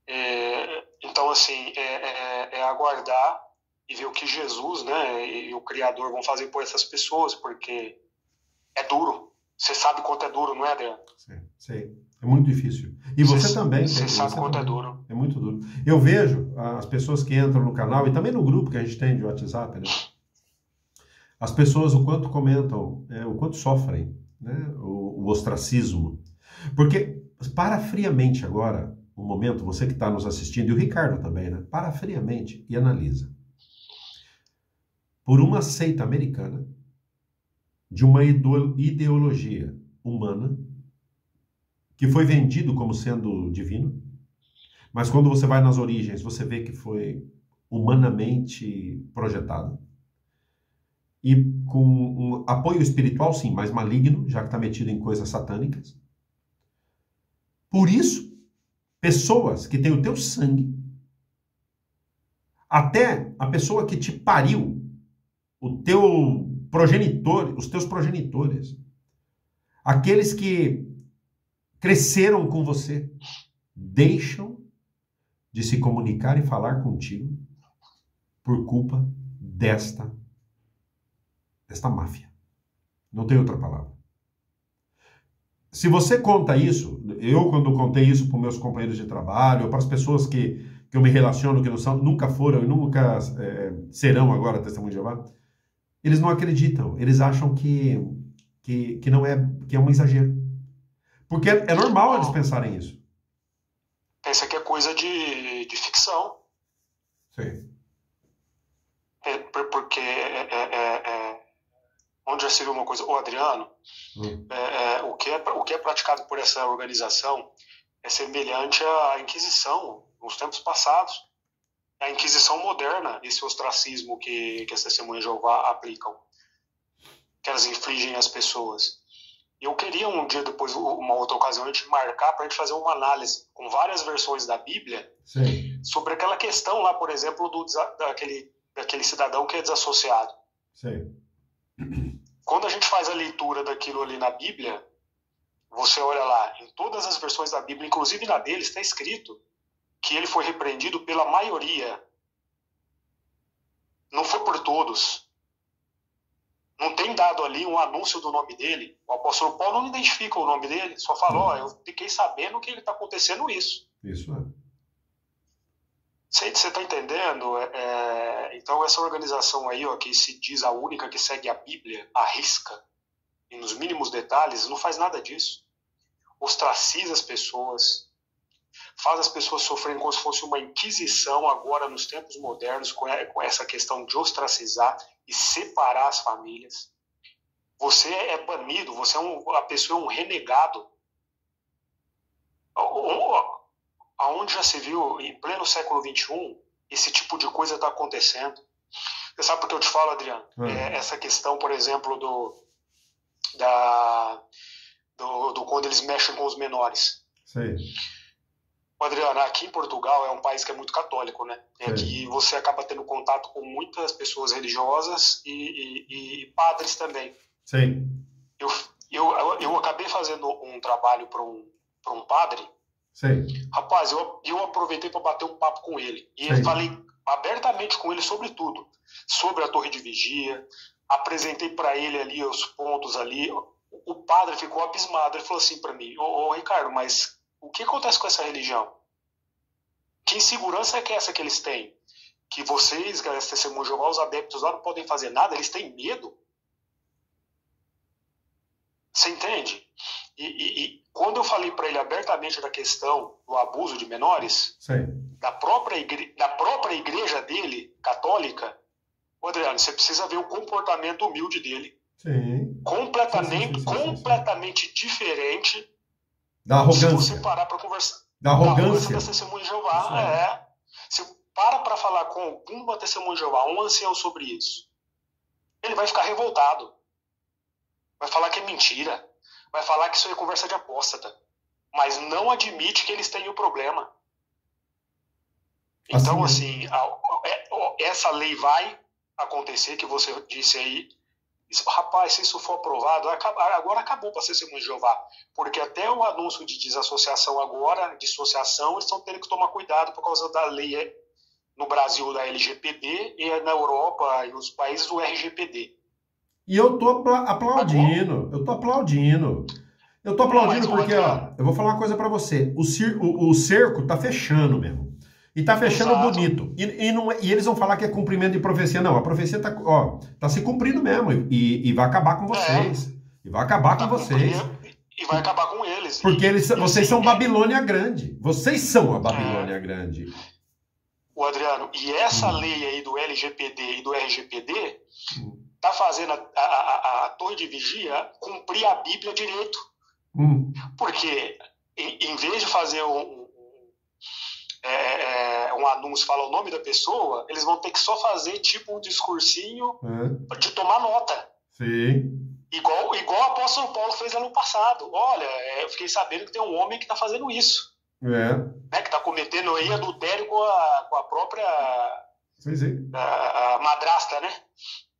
É, então, assim, é, é, é, aguardar e ver o que Jesus né, e o Criador vão fazer por essas pessoas, porque é duro. Você sabe quanto é duro, não é, Adriano? Sim, sei. É muito difícil. E você, você também. Você sabe quanto também. é duro. É muito duro. Eu vejo as pessoas que entram no canal e também no grupo que a gente tem de WhatsApp, né? As pessoas o quanto comentam, é, o quanto sofrem, né? O, o ostracismo. Porque, para friamente agora, o um momento, você que está nos assistindo, e o Ricardo também, né? Para friamente e analisa. Por uma seita americana, de uma ideologia humana, que foi vendido como sendo divino, mas quando você vai nas origens, você vê que foi humanamente projetado. E com um apoio espiritual, sim, mas maligno, já que está metido em coisas satânicas. Por isso, pessoas que têm o teu sangue, até a pessoa que te pariu, o teu progenitor, os teus progenitores, aqueles que cresceram com você, deixam de se comunicar e falar contigo por culpa desta desta máfia. Não tem outra palavra. Se você conta isso, eu quando contei isso para meus companheiros de trabalho, para as pessoas que, que eu me relaciono, que não são, nunca foram e nunca é, serão agora testemunho de Jeová, eles não acreditam. Eles acham que, que, que não é que é um exagero. Porque é normal eles pensarem isso. Pensa que é coisa de, de ficção. Sim. É, porque é, é, é, é onde já se viu uma coisa, o Adriano, hum. É, o, que é, o que é praticado por essa organização é semelhante à Inquisição nos tempos passados. A Inquisição moderna, esse ostracismo que, que as testemunhas de Jeová aplicam, que elas infligem às pessoas. Eu queria um dia, depois, uma outra ocasião, a gente marcar para a gente fazer uma análise com várias versões da Bíblia Sim. sobre aquela questão lá, por exemplo, do, daquele, daquele cidadão que é desassociado. Sim. Quando a gente faz a leitura daquilo ali na Bíblia, você olha lá, em todas as versões da Bíblia, inclusive na dele, está escrito que ele foi repreendido pela maioria. Não foi por todos não tem dado ali um anúncio do nome dele. O apóstolo Paulo não identifica o nome dele, só Ó, oh, eu fiquei sabendo que ele está acontecendo isso. Isso é. Você está entendendo? É, é, então, essa organização aí, ó, que se diz a única que segue a Bíblia, arrisca, e nos mínimos detalhes, não faz nada disso. Ostraciza as pessoas, faz as pessoas sofrerem como se fosse uma inquisição agora nos tempos modernos, com essa questão de ostracizar e separar as famílias. Você é banido, você é um, a pessoa é um renegado. Aonde já se viu, em pleno século XXI, esse tipo de coisa está acontecendo. Você sabe por que eu te falo, Adriano? Hum. É essa questão, por exemplo, do, da, do, do, quando eles mexem com os menores. Sim. Adriano, aqui em Portugal é um país que é muito católico, né? É que você acaba tendo contato com muitas pessoas religiosas e, e, e padres também. Sim. Eu, eu, eu acabei fazendo um trabalho para um, um padre. Sim. Rapaz, eu, eu aproveitei para bater um papo com ele. E eu falei abertamente com ele sobre tudo. Sobre a torre de vigia. Apresentei para ele ali os pontos ali. O padre ficou abismado. Ele falou assim para mim: Ô, ô Ricardo, mas o que acontece com essa religião? Que insegurança é que essa que eles têm? Que vocês, galera, testemunhos de Jeová, os adeptos lá não podem fazer nada, eles têm medo? Você entende? E, e, e quando eu falei para ele abertamente da questão do abuso de menores, da própria, igre, da própria igreja dele, católica, Adriano, você precisa ver o comportamento humilde dele. Sim. Completamente, sim, sim, completamente diferente da arrogância. Se você parar para conversar. Da arrogância. Da testemunha de Jeová, é. Se para para falar com alguma testemunha de Jeová, um ancião sobre isso, ele vai ficar revoltado. Vai falar que é mentira. Vai falar que isso é conversa de apóstata. Mas não admite que eles têm o problema. Então, assim, assim a, essa lei vai acontecer, que você disse aí, rapaz, se isso for aprovado, agora acabou para ser testemunho de Jeová. Porque até o anúncio de desassociação agora, dissociação, eles estão tendo que tomar cuidado por causa da lei é, no Brasil da LGPD e na Europa e nos países do RGPD. E eu tô aplaudindo, eu tô aplaudindo. Eu tô aplaudindo porque, ó, eu vou falar uma coisa para você. O, cir o, o cerco tá fechando mesmo. E tá fechando Exato. bonito. E, e, não, é, e, eles vão falar que é cumprimento de profecia. Não, a profecia tá, ó, tá se cumprindo mesmo. E, e vai acabar com vocês. É. E vai acabar tá com vocês. E vai acabar com eles. Porque eles, vocês são Babilônia Grande. Vocês são a Babilônia é. Grande. O Adriano, e essa hum. lei aí do LGPD e do RGPD hum. tá fazendo a, a, a, a, torre de vigia cumprir a Bíblia direito. Hum. Porque em, em vez de fazer um, é, é, um anúncio fala o nome da pessoa, eles vão ter que só fazer tipo um discursinho é. de tomar nota. Sim. Igual, igual o apóstolo Paulo fez ano passado. Olha, é, eu fiquei sabendo que tem um homem que está fazendo isso. É. Né, que está cometendo aí adultério com a, com a própria sim, sim. A, a madrasta, né?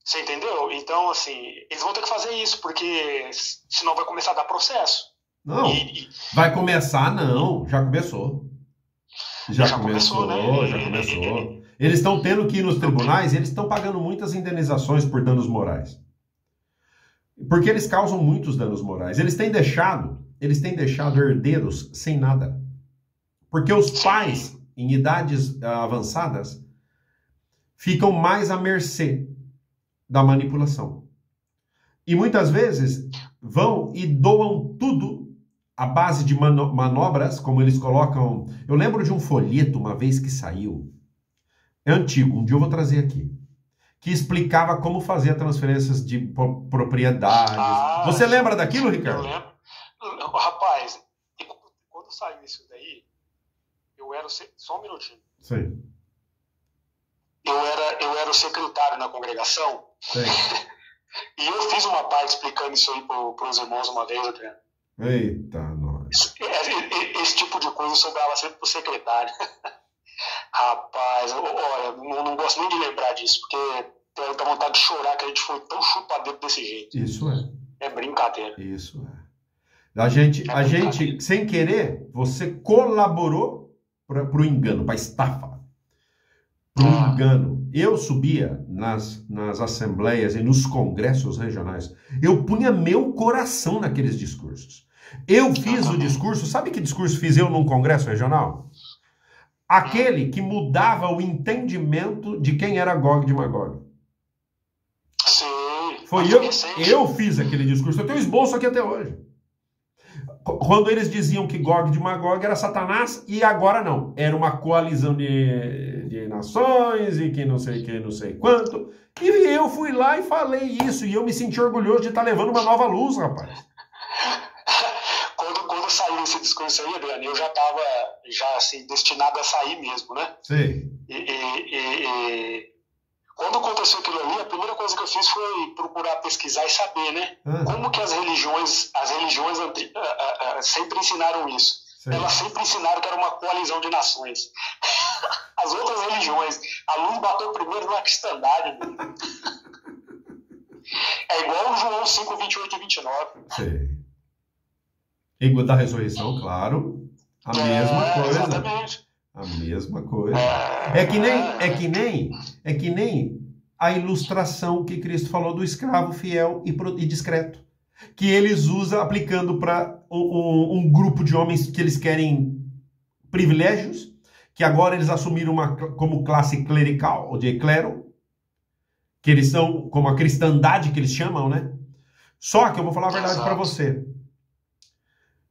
Você entendeu? Então, assim, eles vão ter que fazer isso, porque senão vai começar a dar processo. Não, e, e... vai começar não, já começou. Já, já começou, começou, né? já começou. Eles estão tendo que ir nos tribunais, eles estão pagando muitas indenizações por danos morais. Porque eles causam muitos danos morais. Eles têm deixado, eles têm deixado herdeiros sem nada. Porque os pais, em idades uh, avançadas, ficam mais à mercê da manipulação. E muitas vezes vão e doam tudo a base de manobras, como eles colocam. Eu lembro de um folheto uma vez que saiu, é antigo, um dia eu vou trazer aqui, que explicava como fazer transferências de propriedades. Ah, Você lembra daquilo, Ricardo? Eu lembro. Rapaz, quando saiu isso daí, eu era. Só um minutinho. Sim. Eu era, eu era o secretário na congregação. Sim. e eu fiz uma parte explicando isso aí para os irmãos uma vez, Adriano. Eita, nós. Esse tipo de coisa eu sobrava sempre pro secretário. Rapaz, olha, não, não, gosto nem de lembrar disso, porque tenho vontade de chorar que a gente foi tão chupadeiro desse jeito. Isso é. É brincadeira. Isso é. A gente, é a gente sem querer, você colaborou para o engano, para estafa. Para o ah. engano. Eu subia nas, nas assembleias e nos congressos regionais. Eu punha meu coração naqueles discursos. Eu fiz o discurso, sabe que discurso fiz eu num congresso regional? Aquele que mudava o entendimento de quem era Gog de Magog. Sim. Foi eu, eu fiz aquele discurso. Eu tenho esboço aqui até hoje. quando eles diziam que Gog de Magog era Satanás, e agora não. Era uma coalizão de, de nações e que não sei que, não sei quanto. E eu fui lá e falei isso, e eu me senti orgulhoso de estar levando uma nova luz, rapaz. Esse discurso aí, Adriano, eu já estava já, assim, destinado a sair mesmo, né? Sim. E, e, e, e, quando aconteceu aquilo ali, a primeira coisa que eu fiz foi procurar pesquisar e saber, né? Ah. Como que as religiões, as religiões ah, ah, sempre ensinaram isso. Sim. Elas sempre ensinaram que era uma coalizão de nações. As outras religiões, a luz bateu primeiro na cristandade. né? É igual o João 5, 28 e 29. Sim. E da ressurreição, claro. A mesma É, coisa. Exatamente. A mesma coisa. É que nem, é que nem, é que nem a ilustração que Cristo falou do escravo fiel e, pro- e discreto, que eles usam aplicando para um, um grupo de homens que eles querem privilégios, que agora eles assumiram uma, como classe clerical, ou de clero, que eles são como a cristandade que eles chamam, né? Só que eu vou falar a verdade para você.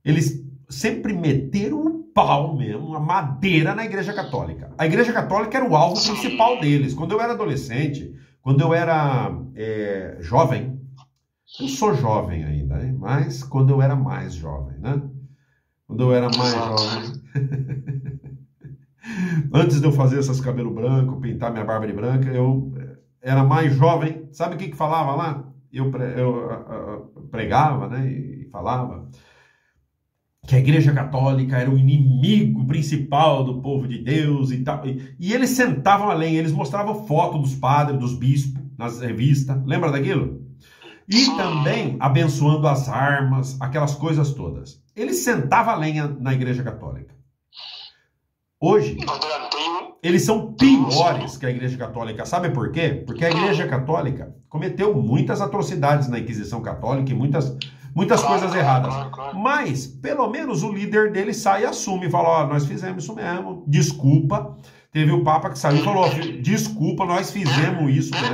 Eles sempre meteram o pau mesmo, a madeira na Igreja Católica. A Igreja Católica era o alvo principal deles. Quando eu era adolescente, quando eu era é, jovem, eu sou jovem ainda, né? mas quando eu era mais jovem, né? Quando eu era mais jovem. Antes de eu fazer essas cabelo branco, pintar minha barba de branca, eu eh, era mais jovem. Sabe o que que falava lá? Eu, pre- eu, ah, pregava, né? E falava que a Igreja Católica era o inimigo principal do povo de Deus e tal. E, e eles sentavam além, eles mostravam foto dos padres, dos bispos nas revistas. Lembra daquilo? E também abençoando as armas, aquelas coisas todas. Eles sentavam a lenha na Igreja Católica. Hoje, eles são piores que a Igreja Católica. Sabe por quê? Porque a Igreja Católica cometeu muitas atrocidades na Inquisição Católica e muitas, muitas Claro, coisas erradas. claro, claro. Mas, pelo menos, o líder dele sai e assume e fala: Ó, nós fizemos isso mesmo, desculpa. Teve o Papa que saiu e falou: desculpa, nós fizemos isso mesmo.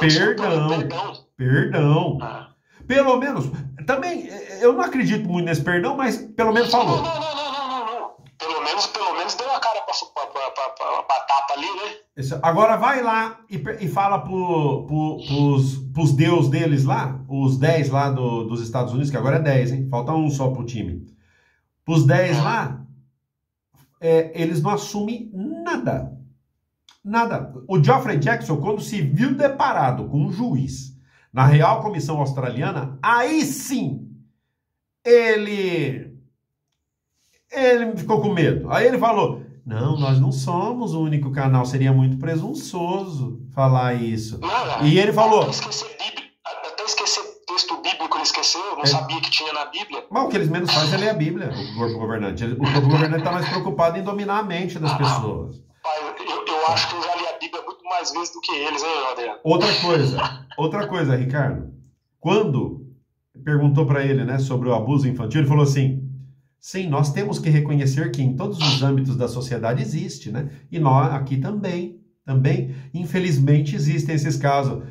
Perdão, perdão. Perdão. Ah. Pelo menos, também, eu não acredito muito nesse perdão, mas pelo menos falou. não, não, não, não, não, não. Pelo menos, pelo menos deu a cara pra, pra, pra, pra, tapa ali, né? Agora vai lá e, e fala pro, pro, pros, pros deus deles lá, os 10 lá do- dos Estados Unidos, que agora é 10, hein? Falta um só pro time. Pros 10 lá, é, eles não assumem nada. Nada. O Geoffrey Jackson, quando se viu deparado com um juiz na Real Comissão Australiana, aí sim ele ele ficou com medo. Aí ele falou: Não, nós não somos o único canal, seria muito presunçoso falar isso. Não, E ele falou- Até esquecer, Bíblia, até esquecer texto bíblico, ele esqueceu, não É. sabia que tinha na Bíblia. Mas o que eles menos fazem é ler a Bíblia, o corpo governante. O corpo governante está mais preocupado em dominar a mente das pessoas. Pai, eu, eu acho que eu já li a Bíblia muito mais vezes do que eles, hein, Adriano? Outra coisa, outra coisa, Ricardo. Quando perguntou para ele, né, sobre o abuso infantil, ele falou assim: "Sim, nós temos que reconhecer que em todos os âmbitos da sociedade existe, né? E nós aqui também, também, infelizmente existem esses casos,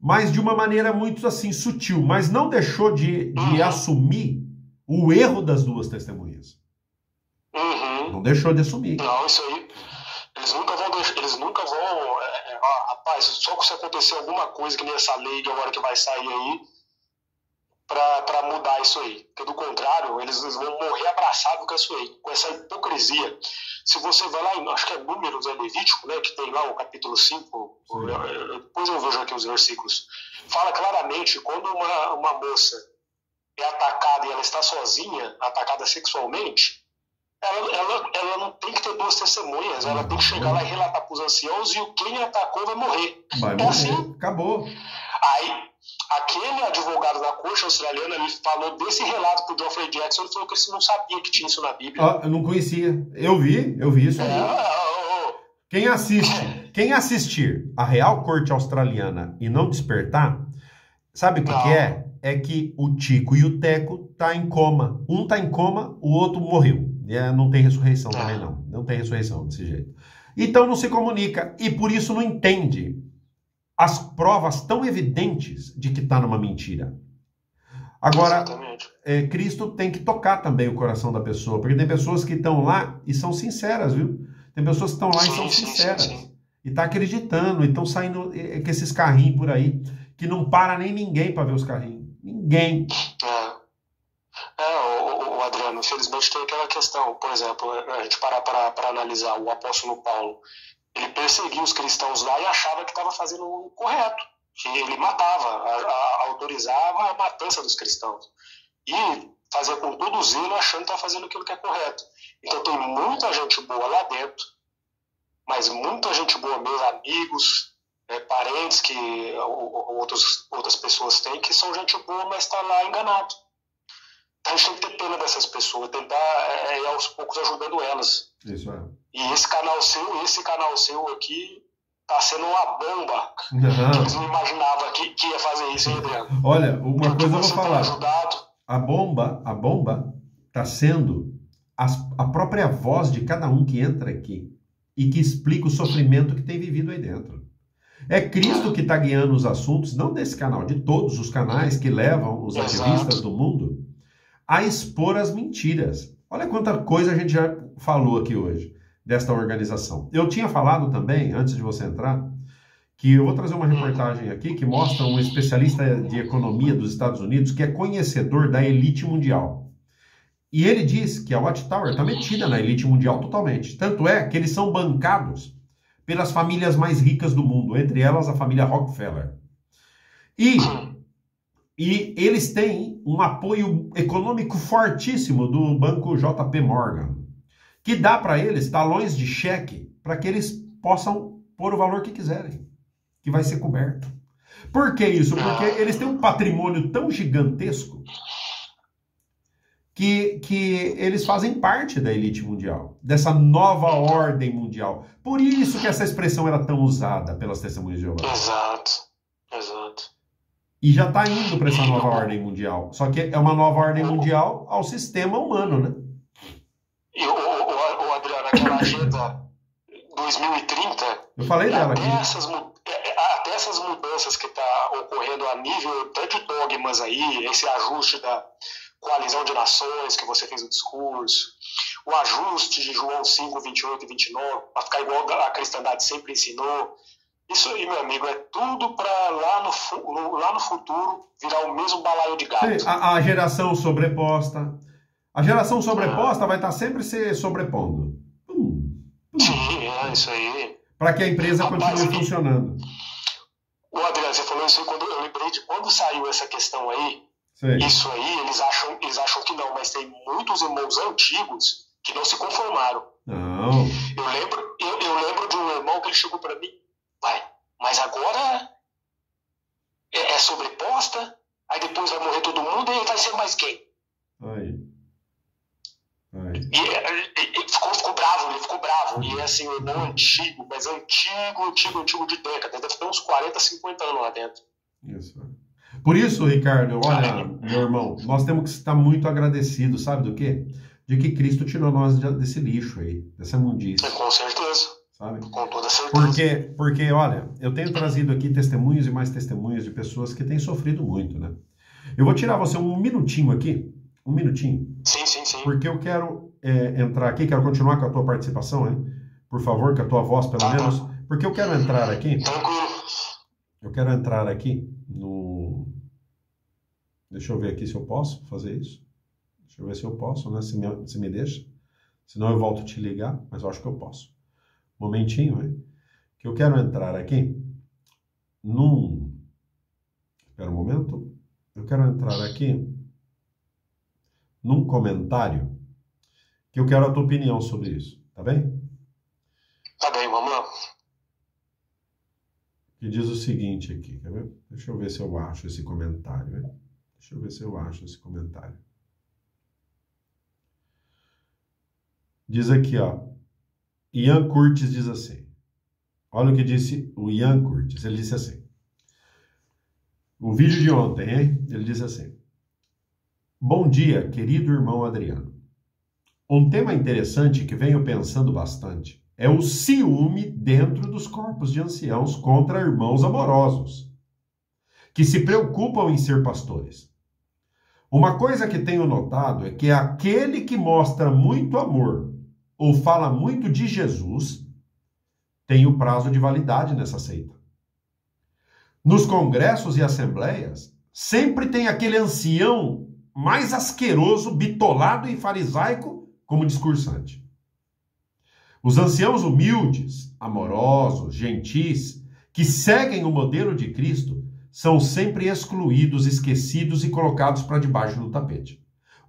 mas de uma maneira muito assim sutil, mas não deixou de, de Uhum. assumir o erro das duas testemunhas. Uhum. Não deixou de assumir. Não, isso aí. Eles nunca vão eles nunca vão. é, é, rapaz, só se acontecer alguma coisa que nem essa lei de agora que vai sair aí, pra mudar isso aí. Porque do contrário, eles, vão morrer abraçados com isso aí, com essa hipocrisia. Se você vai lá, em, acho que é Números, é Levítico, né, que tem lá o capítulo 5, Sim. eu- eu- depois eu vejo aqui os versículos, fala claramente quando uma, uma moça é atacada e ela está sozinha, atacada sexualmente, ela, ela, ela não tem que ter duas testemunhas, ela tem que chegar lá e relatar para os anciãos e quem atacou vai morrer. Vai É morrer. assim. Acabou. Aí, aquele advogado da corte australiana, ele falou desse relato pro Geoffrey Jackson, ele falou que ele não sabia que tinha isso na Bíblia. Ó, eu não conhecia. Eu vi, eu vi isso. É, Quem assiste, quem assistir a Real Corte Australiana e não despertar, sabe o que, que é? É que o Tico e o Teco tá em coma. Um tá em coma, o outro morreu. E, é, não tem ressurreição Ah. também não. Não tem ressurreição desse jeito. Então não se comunica e por isso não entende as provas tão evidentes de que tá numa mentira. Agora, é, Cristo tem que tocar também o coração da pessoa, porque tem pessoas que estão lá e são sinceras, viu? Tem pessoas que estão lá e são sinceras. E tá acreditando, e estão saindo é, com esses carrinhos por aí, que não para nem ninguém para ver os carrinhos. Ninguém. É, é o, o, Adriano, infelizmente tem aquela questão, por exemplo, a gente parar para analisar o apóstolo Paulo, ele perseguia os cristãos lá e achava que estava fazendo o correto, que ele matava, a, a, autorizava a matança dos cristãos. E fazia com todo zelo achando que estava fazendo aquilo que é correto. Então tem muita gente boa lá dentro, mas muita gente boa, meus amigos, é, parentes que outros, outras pessoas têm, que são gente boa, mas está lá enganado. Então a gente tem que ter pena dessas pessoas, tentar é, ir aos poucos ajudando elas. Isso é. E esse canal seu, esse canal seu aqui, tá sendo uma bomba. Uhum. Eles não imaginavam que, que ia fazer isso, hein, Adriano? Olha, uma coisa eu vou falar. A bomba, a bomba tá sendo as, a própria voz de cada um que entra aqui e que explica o sofrimento que tem vivido aí dentro. É Cristo que está guiando os assuntos, não desse canal, de todos os canais que levam os Exato. ativistas do mundo a expor as mentiras. Olha quanta coisa a gente já falou aqui hoje desta organização. Eu tinha falado também, antes de você entrar, que eu vou trazer uma reportagem aqui que mostra um especialista de economia dos Estados Unidos que é conhecedor da elite mundial. E ele diz que a Watchtower está metida na elite mundial totalmente. Tanto é que eles são bancados pelas famílias mais ricas do mundo, entre elas a família Rockefeller. E, e eles têm um apoio econômico fortíssimo do banco JP Morgan, que dá para eles talões de cheque para que eles possam pôr o valor que quiserem, que vai ser coberto. Por que isso? Porque eles têm um patrimônio tão gigantesco que, que eles fazem parte da elite mundial, dessa nova ordem mundial. Por isso que essa expressão era tão usada pelas testemunhas de Jeová. Exato, exato. E já está indo para essa nova ordem mundial. Só que é uma nova ordem mundial ao sistema humano, né? E o, o, o Adriano, aquela agenda 2030. Eu falei dela aqui. Essas, é, é, até essas mudanças que tá ocorrendo a nível tanto de dogmas aí, esse ajuste da coalizão de nações que você fez o discurso, o ajuste de João 5, 28 e 29, para ficar igual a cristandade sempre ensinou. Isso aí, meu amigo, é tudo para lá no, lá no futuro virar o mesmo balaio de gato. Sim, a, a, geração sobreposta. A geração sobreposta ah. vai estar tá sempre se sobrepondo. Hum, hum. Sim, é isso aí. Para que a empresa Rapaz, continue funcionando. O Adriano, você falou isso aí quando eu lembrei de quando saiu essa questão aí isso aí eles acham, eles acham que não, mas tem muitos irmãos antigos que não se conformaram. Não. Eu lembro, eu, eu lembro de um irmão que ele chegou para mim, vai, mas agora é, é, sobreposta, aí depois vai morrer todo mundo e vai ser mais quem? Aí. Aí. E, ele ficou, ficou bravo, ele ficou bravo. E é assim, um irmão antigo, mas antigo, antigo, antigo de década. Deve ter uns 40, 50 anos lá dentro. Isso. Por isso, Ricardo, olha, meu irmão, nós temos que estar muito agradecidos, sabe do quê? De que Cristo tirou nós desse lixo aí, dessa imundícia. Com certeza. Sabe? Com toda certeza. Porque, porque, olha, eu tenho trazido aqui testemunhos e mais testemunhos de pessoas que têm sofrido muito, né? Eu vou tirar você um minutinho aqui, um minutinho. Sim, sim, sim. Porque eu quero é, entrar aqui, quero continuar com a tua participação, hein? Por favor, com a tua voz, pelo ah, menos. Porque eu quero entrar aqui. Tranquilo. Eu quero entrar aqui no. Deixa eu ver aqui se eu posso fazer isso. Deixa eu ver se eu posso, né? Se me, se me deixa. Senão eu volto a te ligar, mas eu acho que eu posso. Momentinho, hein? Que eu quero entrar aqui num. Espera um momento. Eu quero entrar aqui num comentário que eu quero a tua opinião sobre isso, tá bem? Tá bem, vamos lá que diz o seguinte aqui, quer ver? Deixa eu ver se eu acho esse comentário, né? Deixa eu ver se eu acho esse comentário. Diz aqui, ó. Ian Curtis diz assim. Olha o que disse o Ian Curtis. Ele disse assim. O vídeo de ontem, hein? Ele disse assim: Bom dia, querido irmão Adriano. Um tema interessante que venho pensando bastante é o ciúme dentro dos corpos de anciãos contra irmãos amorosos, que se preocupam em ser pastores. Uma coisa que tenho notado é que aquele que mostra muito amor ou fala muito de Jesus tem o prazo de validade nessa seita. Nos congressos e assembleias, sempre tem aquele ancião mais asqueroso, bitolado e farisaico como discursante. Os anciãos humildes, amorosos, gentis, que seguem o modelo de Cristo, são sempre excluídos, esquecidos e colocados para debaixo do tapete.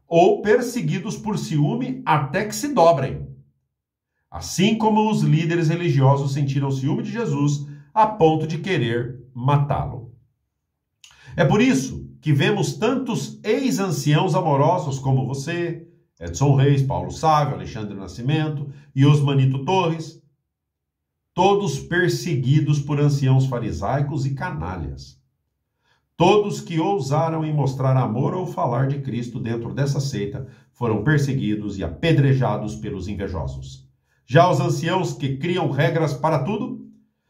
Ou perseguidos por ciúme até que se dobrem. Assim como os líderes religiosos sentiram ciúme de Jesus a ponto de querer matá-lo. É por isso que vemos tantos ex-anciãos amorosos como você, Edson Reis, Paulo Sávio, Alexandre Nascimento e Osmanito Torres, todos perseguidos por anciãos farisaicos e canalhas. Todos que ousaram em mostrar amor ou falar de Cristo dentro dessa seita foram perseguidos e apedrejados pelos invejosos. Já os anciãos que criam regras para tudo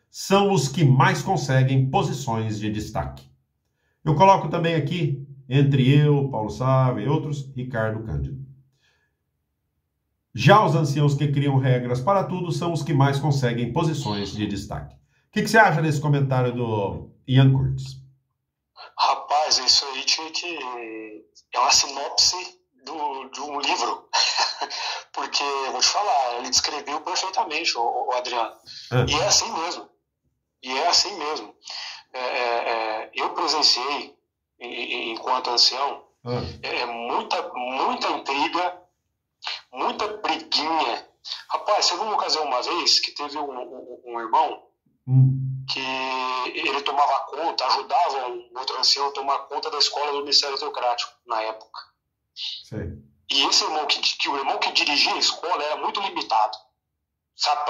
são os que mais conseguem posições de destaque. Eu coloco também aqui, entre eu, Paulo Sávio e outros, Ricardo Cândido. Já os anciãos que criam regras para tudo são os que mais conseguem posições de destaque. O que, que você acha desse comentário do Ian Curtis? Rapaz, isso aí tinha que. É uma sinopse do, de um livro. Porque, vou te falar, ele descreveu perfeitamente, o, o Adriano. É. E é assim mesmo. E é assim mesmo. É, é, é eu presenciei, enquanto ancião, é. é muita, muita intriga muita briguinha. Rapaz, teve uma ocasião uma vez que teve um, um, um irmão hum. que ele tomava conta, ajudava um outro ancião a tomar conta da escola do Ministério Teocrático na época. E esse irmão que, que o irmão que dirigia a escola era muito limitado. Sabe,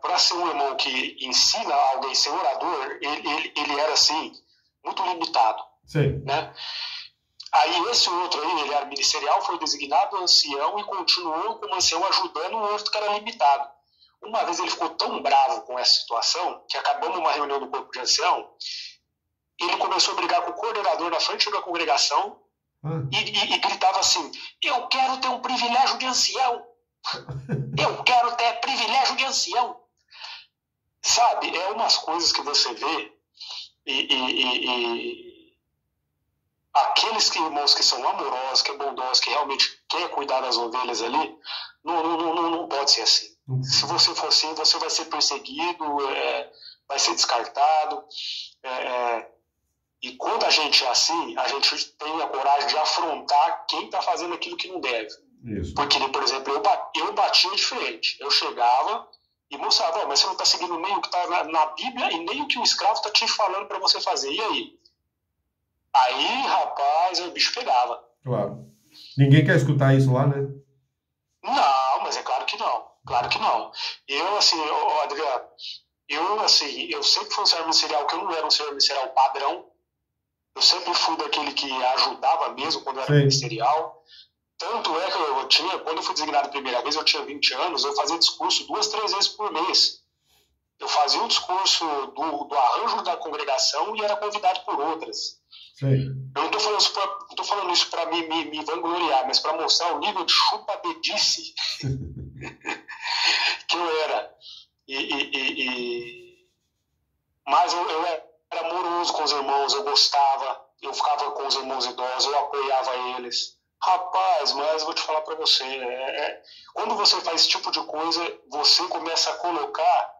para ser um irmão que ensina alguém ser orador, ele, ele, ele era assim, muito limitado. Né? Aí esse outro aí, ele era ministerial, foi designado ancião e continuou como ancião ajudando o outro que era limitado. Uma vez ele ficou tão bravo com essa situação que acabando uma reunião do corpo de ancião, ele começou a brigar com o coordenador na frente da congregação. E, e, e gritava assim: Eu quero ter um privilégio de ancião! Eu quero ter privilégio de ancião! Sabe, é umas coisas que você vê e, e aqueles que, irmãos que são amorosos, que é bondosos, que realmente quer cuidar das ovelhas ali, não, não, não, não pode ser assim. Uhum. Se você for assim, você vai ser perseguido, é, vai ser descartado. É, é, e quando a gente é assim, a gente tem a coragem de afrontar quem está fazendo aquilo que não deve. Isso. Porque, por exemplo, eu, eu batia diferente. Eu chegava e mostrava, mas você não está seguindo nem o que está na, na, Bíblia e nem o que o escravo está te falando para você fazer. E aí? Aí, rapaz, o bicho pegava. Claro. Ninguém quer escutar isso lá, né? Não, mas é claro que não. Claro que não. Eu, assim, eu, Adriano, eu, assim, eu sempre fui um servo ministerial, que eu não era um servo ministerial padrão. Eu sempre fui daquele que ajudava mesmo quando eu era Sim. ministerial. Tanto é que eu tinha, quando eu fui designado a primeira vez, eu tinha 20 anos, eu fazia discurso duas, três vezes por mês. Eu fazia o discurso do, do arranjo da congregação e era convidado por outras. Sim. Eu não estou falando, falando, isso para me, me, me, vangloriar, mas para mostrar o nível de chupadedice que eu era. E, e, e, e... Mas eu, eu, era amoroso com os irmãos, eu gostava, eu ficava com os irmãos idosos, eu apoiava eles. Rapaz, mas vou te falar para você, é, é, quando você faz esse tipo de coisa, você começa a colocar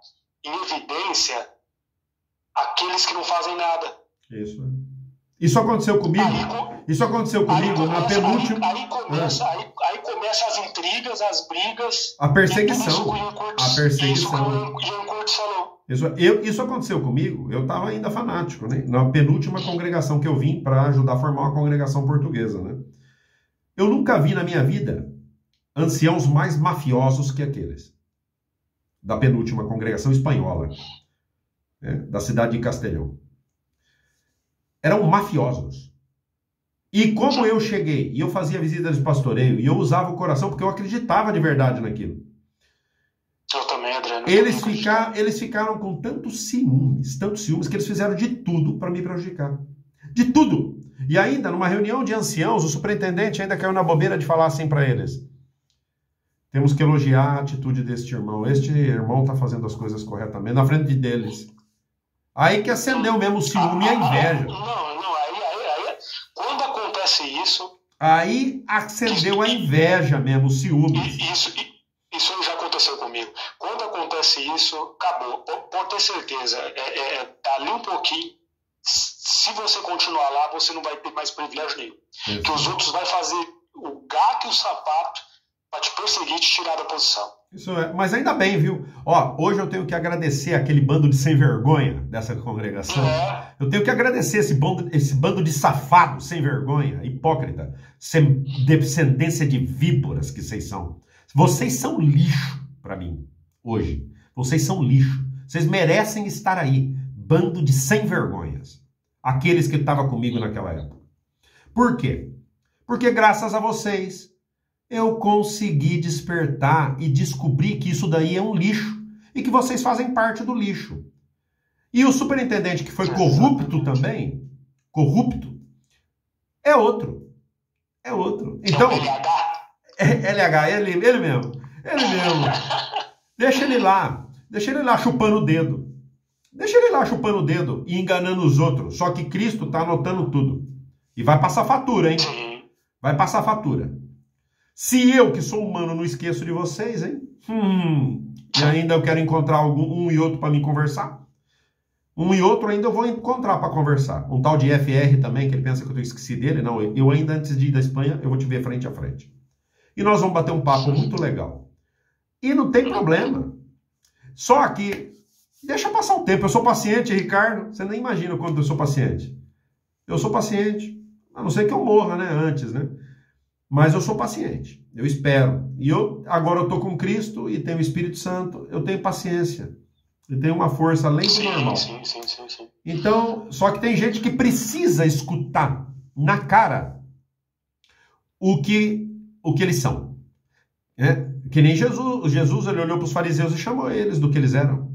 em evidência aqueles que não fazem nada. Isso. Isso aconteceu comigo. Aí, isso aconteceu comigo começa, na penúltima. Aí, aí, começa, é. aí, aí começa as intrigas, as brigas. A perseguição. a perseguição. Isso, eu, isso aconteceu comigo. Eu estava ainda fanático, né? Na penúltima congregação que eu vim para ajudar a formar uma congregação portuguesa, né? Eu nunca vi na minha vida anciãos mais mafiosos que aqueles da penúltima congregação espanhola, né? da cidade de Castelhão eram mafiosos. E como eu cheguei e eu fazia visitas de pastoreio e eu usava o coração porque eu acreditava de verdade naquilo. Eu também, Adriano. Eles, ficar, eles ficaram com tantos ciúmes, tantos ciúmes, que eles fizeram de tudo para me prejudicar. De tudo. E ainda, numa reunião de anciãos, o superintendente ainda caiu na bobeira de falar assim para eles. Temos que elogiar a atitude deste irmão. Este irmão está fazendo as coisas corretamente, na frente deles. Aí que acendeu mesmo o ciúme e a inveja. Não, não, aí, aí, aí quando acontece isso. Aí acendeu a inveja mesmo, o ciúme. Isso, isso já aconteceu comigo. Quando acontece isso, acabou. Pode ter certeza. É, é, é, dali um pouquinho, se você continuar lá, você não vai ter mais privilégio nenhum. Isso. Que os outros vai fazer o gato e o sapato para te perseguir, te tirar da posição. Isso é, mas ainda bem, viu? Ó, hoje eu tenho que agradecer aquele bando de sem vergonha dessa congregação. É. Eu tenho que agradecer esse bando, esse bando de safados sem vergonha, hipócrita, sem descendência de víboras que vocês são. Vocês são lixo para mim hoje. Vocês são lixo. Vocês merecem estar aí, bando de sem vergonhas. Aqueles que estavam comigo naquela época. Por quê? Porque graças a vocês eu consegui despertar e descobrir que isso daí é um lixo e que vocês fazem parte do lixo. E o superintendente que foi corrupto também, corrupto, é outro. É outro. Então, é LH, ele, ele mesmo. Ele mesmo. Deixa ele lá. Deixa ele lá chupando o dedo. Deixa ele lá chupando o dedo e enganando os outros. Só que Cristo está anotando tudo. E vai passar fatura, hein? Vai passar fatura. Se eu, que sou humano, não esqueço de vocês, hein? Hum, e ainda eu quero encontrar algum, um e outro para me conversar. Um e outro ainda eu vou encontrar para conversar. Um tal de FR também, que ele pensa que eu esqueci dele. Não, eu ainda antes de ir da Espanha, eu vou te ver frente a frente. E nós vamos bater um papo muito legal. E não tem problema. Só que, deixa passar o tempo. Eu sou paciente, Ricardo. Você nem imagina quanto eu sou paciente. Eu sou paciente. A não ser que eu morra, né? Antes, né? Mas eu sou paciente, eu espero. E eu agora eu estou com Cristo e tenho o Espírito Santo, eu tenho paciência. Eu tenho uma força além do normal. Sim, sim, sim, sim. Então, só que tem gente que precisa escutar na cara o que o que eles são. É? Que nem Jesus, Jesus ele olhou para os fariseus e chamou eles do que eles eram.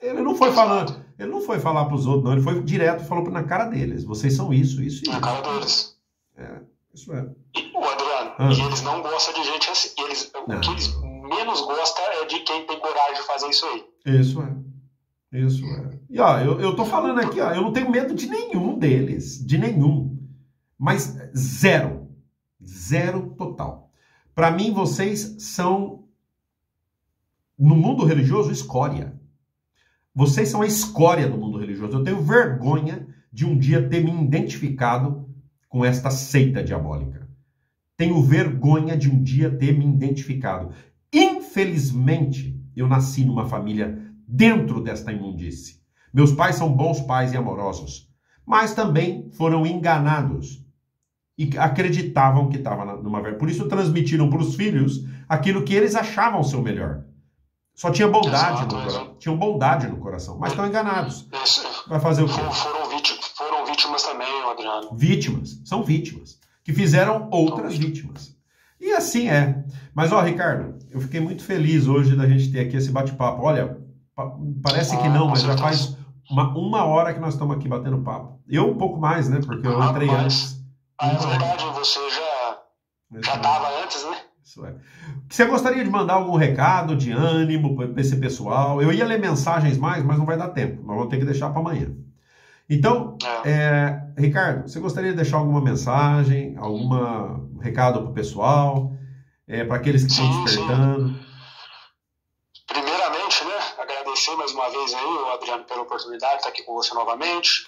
Ele não foi falando, ele não foi falar para os outros, não, ele foi direto e falou na cara deles. Vocês são isso, isso e isso. Na cara deles. É, isso é. O Adriano, ah. e eles não gostam de gente assim. Eles, o que eles menos gostam é de quem tem coragem de fazer isso aí. Isso é. Isso é. E ó, eu, eu tô falando aqui, ó, eu não tenho medo de nenhum deles, de nenhum. Mas zero. Zero total. Para mim, vocês são, no mundo religioso, escória. Vocês são a escória do mundo religioso. Eu tenho vergonha de um dia ter me identificado com esta seita diabólica. Tenho vergonha de um dia ter me identificado. Infelizmente, eu nasci numa família dentro desta imundície. Meus pais são bons pais e amorosos, mas também foram enganados e acreditavam que estava numa verdade. Por isso transmitiram para os filhos aquilo que eles achavam ser o melhor. Só tinha bondade exato, no coração. Tinham bondade no coração, mas estão enganados. Vai fazer o quê? Foram, vítimas, foram vítimas também, Adriano. Vítimas, são vítimas. Que fizeram outras vítimas. E assim é. Mas, ó, Ricardo, eu fiquei muito feliz hoje da gente ter aqui esse bate-papo. Olha, parece que não, mas já faz uma, uma hora que nós estamos aqui batendo papo. Eu um pouco mais, né? Porque eu entrei antes. Ah, é verdade, você já já estava antes, né? Isso é. Você gostaria de mandar algum recado de ânimo para esse pessoal? Eu ia ler mensagens mais, mas não vai dar tempo. Nós vamos ter que deixar para amanhã. Então, é. É, Ricardo, você gostaria de deixar alguma mensagem, algum recado para o pessoal, é, para aqueles que sim, estão despertando? Sim. Primeiramente, né, agradecer mais uma vez aí, o Adriano, pela oportunidade de estar aqui com você novamente.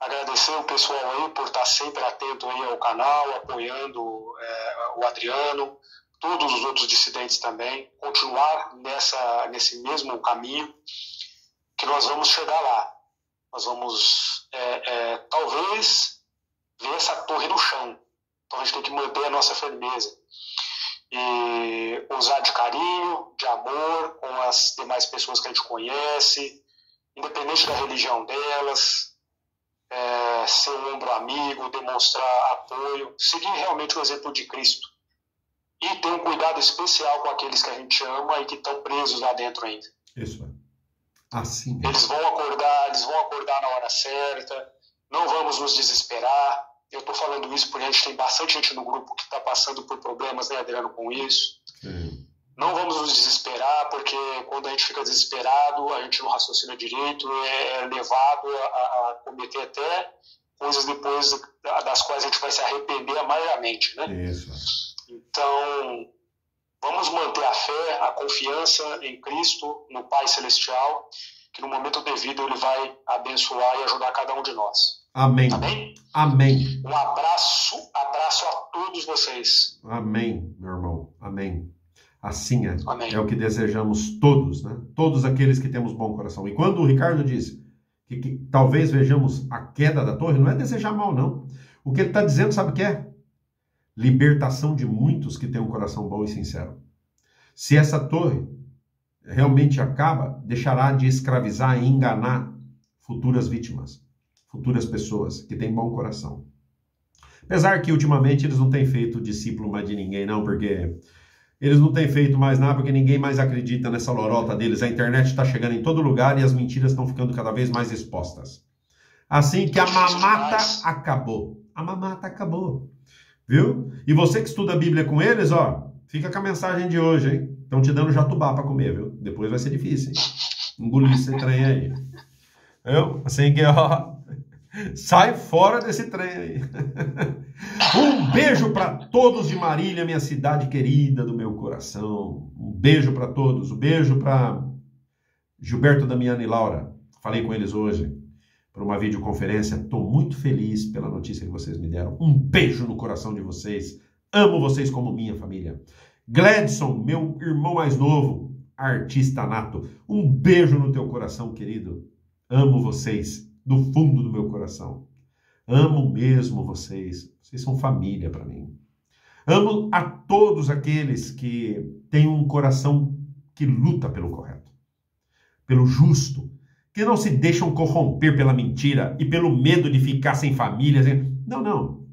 Agradecer o pessoal aí por estar sempre atento aí ao canal, apoiando é, o Adriano, todos os outros dissidentes também, continuar nessa, nesse mesmo caminho, que nós vamos chegar lá. Nós vamos, é, é, talvez, ver essa torre no chão. Então a gente tem que manter a nossa firmeza. E usar de carinho, de amor com as demais pessoas que a gente conhece, independente da religião delas, é, ser um ombro amigo, demonstrar apoio, seguir realmente o exemplo de Cristo e ter um cuidado especial com aqueles que a gente ama e que estão presos lá dentro ainda. Isso é. Assim. Eles vão acordar, eles vão acordar na hora certa. Não vamos nos desesperar. Eu estou falando isso porque a gente tem bastante gente no grupo que está passando por problemas, né, Adriano, com isso. Não vamos nos desesperar, porque quando a gente fica desesperado, a gente não raciocina direito, é levado a, a cometer até coisas depois das quais a gente vai se arrepender amargamente, né? Isso. Então, vamos manter a fé, a confiança em Cristo, no Pai Celestial, que no momento devido ele vai abençoar e ajudar cada um de nós. Amém. Amém? Amém. Um abraço, abraço a todos vocês. Amém, meu irmão. Amém. Assim é. Amém. É o que desejamos todos, né? Todos aqueles que temos bom coração. E quando o Ricardo disse que, que talvez vejamos a queda da torre, não é desejar mal, não. O que ele está dizendo, sabe o que é? Libertação de muitos que têm um coração bom e sincero. Se essa torre realmente acaba, deixará de escravizar e enganar futuras vítimas, futuras pessoas que têm bom coração. Apesar que ultimamente eles não têm feito discípulo mais de ninguém, não, porque eles não têm feito mais nada porque ninguém mais acredita nessa lorota deles. A internet está chegando em todo lugar e as mentiras estão ficando cada vez mais expostas. Assim que a mamata acabou. A mamata acabou. Viu? E você que estuda a Bíblia com eles, ó, fica com a mensagem de hoje, hein? Estão te dando jatubá para comer, viu? Depois vai ser difícil, hein? Engolir esse trem aí. Viu? Assim que, ó, sai fora desse trem aí. Um beijo para todos de Marília, minha cidade querida do meu coração. Um beijo para todos. Um beijo para Gilberto, Damiano e Laura. Falei com eles hoje para uma videoconferência. Estou muito feliz pela notícia que vocês me deram. Um beijo no coração de vocês. Amo vocês como minha família. Gladson, meu irmão mais novo, artista nato. Um beijo no teu coração, querido. Amo vocês do fundo do meu coração. Amo mesmo vocês. Vocês são família para mim. Amo a todos aqueles que têm um coração que luta pelo correto, pelo justo, que não se deixam corromper pela mentira e pelo medo de ficar sem família. Não, não.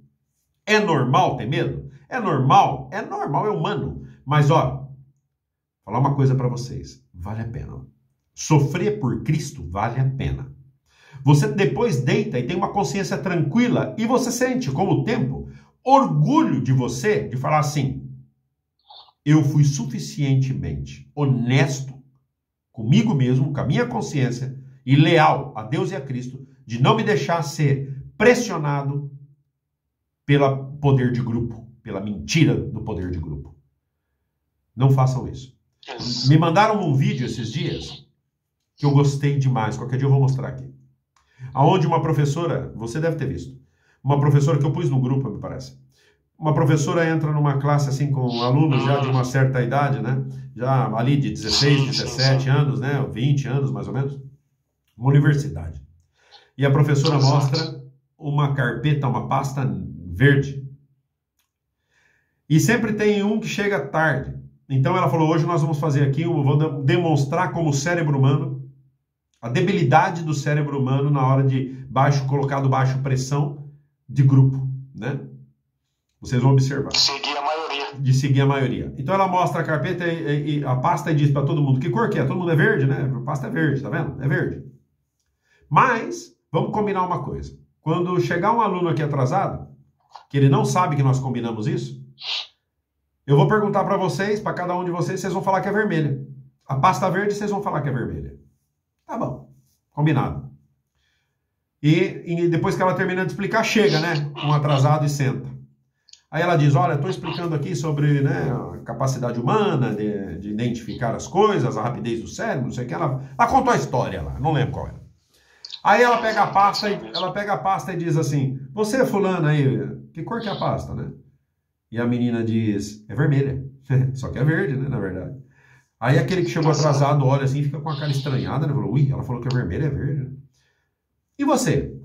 É normal ter medo? É normal? É normal, é humano. Mas, ó, falar uma coisa para vocês: vale a pena. Sofrer por Cristo vale a pena. Você depois deita e tem uma consciência tranquila e você sente, com o tempo, orgulho de você de falar assim: eu fui suficientemente honesto comigo mesmo, com a minha consciência e leal a Deus e a Cristo, de não me deixar ser pressionado pelo poder de grupo, pela mentira do poder de grupo. Não façam isso. Me mandaram um vídeo esses dias que eu gostei demais. Qualquer dia eu vou mostrar aqui aonde uma professora, você deve ter visto, uma professora que eu pus no grupo, me parece. Uma professora entra numa classe assim com alunos já de uma certa idade, né? Já ali de 16, 17 anos, né? 20 anos mais ou menos. Uma universidade. E a professora mostra uma carpeta, uma pasta verde. E sempre tem um que chega tarde. Então ela falou: hoje nós vamos fazer aqui, eu vou demonstrar como o cérebro humano a debilidade do cérebro humano na hora de baixo colocado baixo pressão de grupo, né? Vocês vão observar. Seguir a maioria. De seguir a maioria. Então ela mostra a carpeta e, e a pasta e diz para todo mundo que cor que é. Todo mundo é verde, né? A pasta é verde, tá vendo? É verde. Mas vamos combinar uma coisa. Quando chegar um aluno aqui atrasado, que ele não sabe que nós combinamos isso, eu vou perguntar para vocês, para cada um de vocês, vocês vão falar que é vermelha. A pasta verde, vocês vão falar que é vermelha. Tá bom, combinado. E, e, depois que ela termina de explicar, chega, né? Um atrasado e senta. Aí ela diz: Olha, estou explicando aqui sobre né, a capacidade humana de, de, identificar as coisas, a rapidez do cérebro, não sei o que. Ela, ela contou a história lá, não lembro qual era. Aí ela pega a pasta e ela pega a pasta e diz assim: Você, fulano aí, que cor que é a pasta, né? E a menina diz: É vermelha. Só que é verde, né? Na verdade. Aí aquele que chegou atrasado olha assim, fica com a cara estranhada, né? Falou, ui, ela falou que é vermelho, é verde. E você?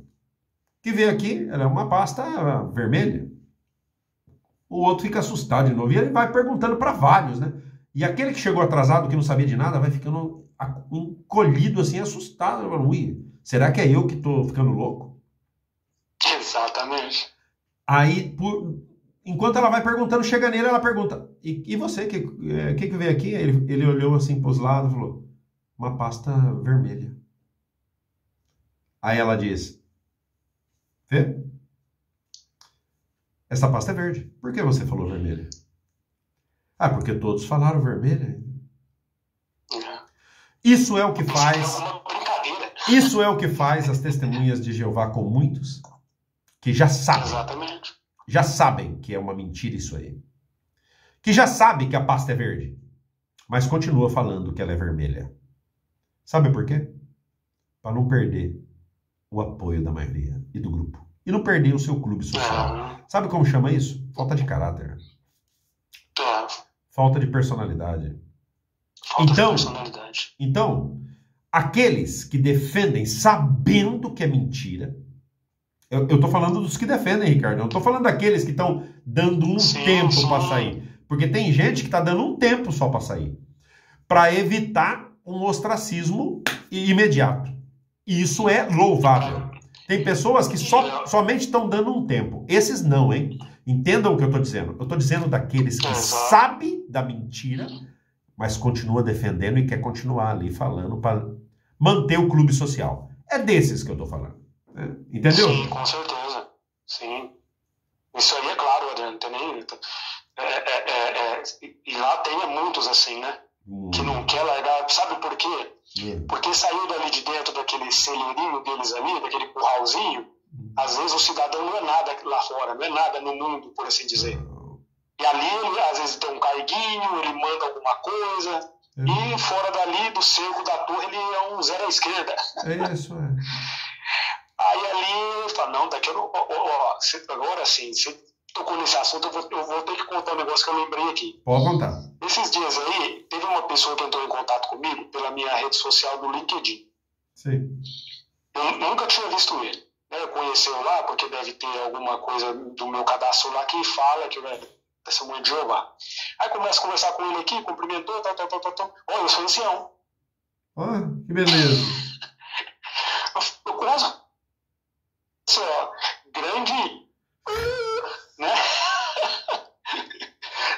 Que veio aqui, ela é uma pasta vermelha. O outro fica assustado de novo. E ele vai perguntando para vários, né? E aquele que chegou atrasado, que não sabia de nada, vai ficando encolhido assim, assustado. Falando, ui, será que é eu que tô ficando louco? Exatamente. Aí, por, Enquanto ela vai perguntando, chega nele, ela pergunta: E, e você, que, é, que, que veio aqui? Ele, ele olhou assim para os lados e falou: Uma pasta vermelha. Aí ela diz: Vê? essa pasta é verde. Por que você falou vermelha? Ah, porque todos falaram vermelha. Isso é o que faz. Isso é o que faz as testemunhas de Jeová com muitos que já sabem, Exatamente. Já sabem que é uma mentira isso aí. Que já sabe que a pasta é verde, mas continua falando que ela é vermelha. Sabe por quê? Para não perder o apoio da maioria e do grupo. E não perder o seu clube social. É, Sabe como chama isso? Falta de caráter. Falta de personalidade. falta Então- de personalidade. Então, aqueles que defendem sabendo que é mentira, eu, eu tô falando dos que defendem, Ricardo, eu não tô falando daqueles que estão dando um Sim, tempo para sair. Porque tem gente que tá dando um tempo só para sair. Para evitar um ostracismo imediato. E isso é louvável. Tem pessoas que só, somente estão dando um tempo. Esses não, hein? Entendam o que eu tô dizendo. Eu tô dizendo daqueles que sabem da mentira, mas continua defendendo e quer continuar ali falando para manter o clube social. É desses que eu tô falando. Né? Entendeu? Sim, com certeza. Sim. Isso aí é claro, Adriano. Tem nem... é, é, é, é, e lá tem muitos assim, né? Hum, Que não quer largar. Sabe por quê? hum, Porque saiu dali de dentro daquele celeirinho deles ali, daquele curralzinho. Às vezes o cidadão não é nada lá fora, não é nada no mundo, por assim dizer. E ali ele às vezes tem um carguinho, ele manda alguma coisa. É, E fora dali, do cerco da torre, ele é um zero à esquerda. é isso, é. Aí ali eu falo, não, daqui eu não. Ó, ó, você- agora sim, você tocou nesse assunto, eu vou, eu vou ter que contar um negócio que eu lembrei aqui. Pode contar. Esses dias aí, teve uma pessoa que entrou em contato comigo pela minha rede social do LinkedIn. Sim. Eu nunca tinha visto ele. Né? Conheceu lá, porque deve ter alguma coisa do meu cadastro lá que fala que é testemunho de Jeová. Aí começa a conversar com ele aqui, cumprimentou, tal, tal, tal, tal, tal. Olha, eu sou ancião. Ó, que beleza. Eu, eu quase. Só, grande. Né?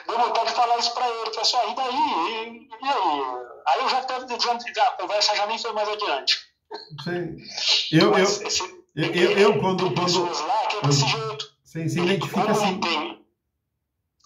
Deu vontade de falar isso pra ele. Falei assim, ah, e daí? E, e aí? Aí eu já até já, a conversa já nem foi mais adiante. Sim. Eu, eu, esse- eu, eu, eu quando, quando lá que é desse jeito. sim, se identifica como assim. ele tem,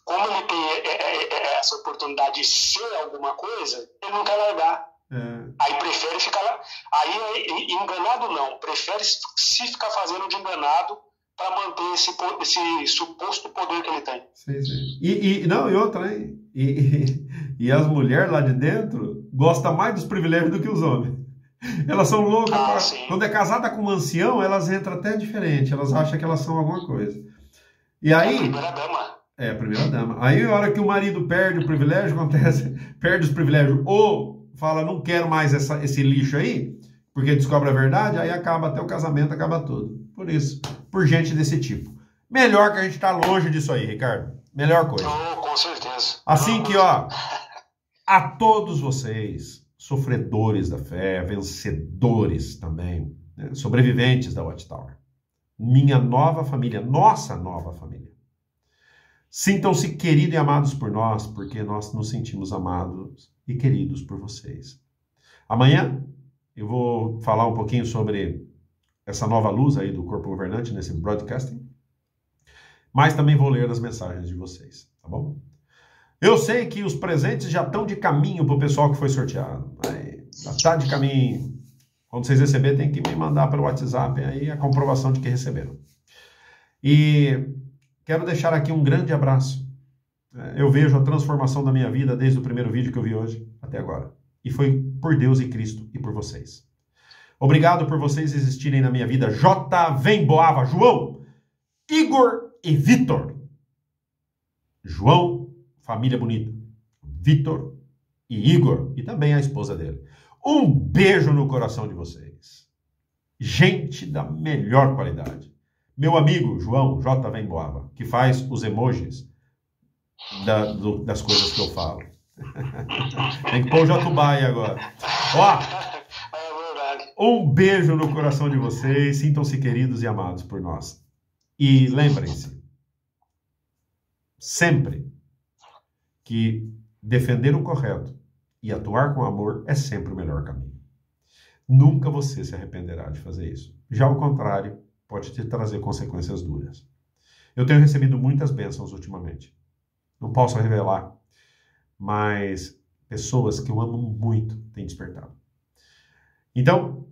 como ele tem é, é, é, essa oportunidade de ser alguma coisa, ele não quer largar. É, Aí prefere ficar lá. Aí enganado não, prefere se ficar fazendo de enganado para manter esse, esse suposto poder que ele tem. sim, sim. E, e, não, e outra, hein? E, e, e as mulheres lá de dentro gostam mais dos privilégios do que os homens. Elas são loucas. Ah, pra-. Quando é casada com um ancião, elas entram até diferente. Elas acham que elas são alguma coisa. E É a aí. primeira dama. É, a primeira dama. Aí, a hora que o marido perde o privilégio, acontece, perde os privilégios, ou fala, não quero mais essa- esse lixo aí, porque descobre a verdade, aí acaba até o casamento, acaba tudo. Por isso, por gente desse tipo. Melhor que a gente tá longe disso aí, Ricardo. Melhor coisa. Oh, com certeza. Assim que, ó, a todos vocês, sofredores da fé, vencedores também, né, sobreviventes da Watchtower, minha nova família, nossa nova família, sintam-se queridos e amados por nós, porque nós nos sentimos amados e queridos por vocês. Amanhã eu vou falar um pouquinho sobre essa nova luz aí do corpo governante nesse broadcasting, mas também vou ler as mensagens de vocês, tá bom? Eu sei que os presentes já estão de caminho para o pessoal que foi sorteado. Aí, já está de caminho. Quando vocês receberem, tem que me mandar pelo WhatsApp aí a comprovação de que receberam. E quero deixar aqui um grande abraço. É, Eu vejo a transformação da minha vida desde o primeiro vídeo que eu vi hoje até agora. E foi por Deus e Cristo e por vocês. Obrigado por vocês existirem na minha vida. J. Vemboava, João, Igor e Vitor. João, família bonita. Vitor e Igor, e também a esposa dele. Um beijo no coração de vocês. Gente da melhor qualidade. Meu amigo João J. Vemboava, que faz os emojis da- do- das coisas que eu falo. Tem que pôr o Jatubá aí agora. Ó, um beijo no coração de vocês. Sintam-se queridos e amados por nós. E lembrem-se, sempre que defender o correto e atuar com amor é sempre o melhor caminho. Nunca você se arrependerá de fazer isso. Já o contrário pode te trazer consequências duras. Eu tenho recebido muitas bênçãos ultimamente. Não posso revelar, mas pessoas que eu amo muito têm despertado. Então,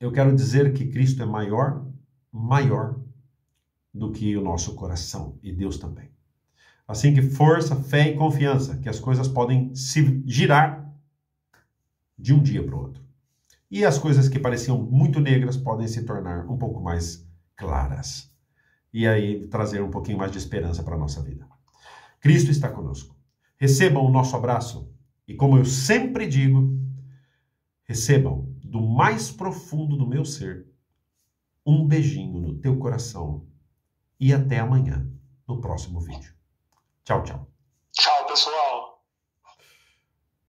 eu quero dizer que Cristo é maior, maior do que o nosso coração e Deus também. Assim que força, fé e confiança, que as coisas podem se girar de um dia para o outro. E as coisas que pareciam muito negras podem se tornar um pouco mais claras. E aí trazer um pouquinho mais de esperança para a nossa vida. Cristo está conosco. Recebam o nosso abraço e, como eu sempre digo, recebam do mais profundo do meu ser um beijinho no teu coração e até amanhã no próximo vídeo. 较久。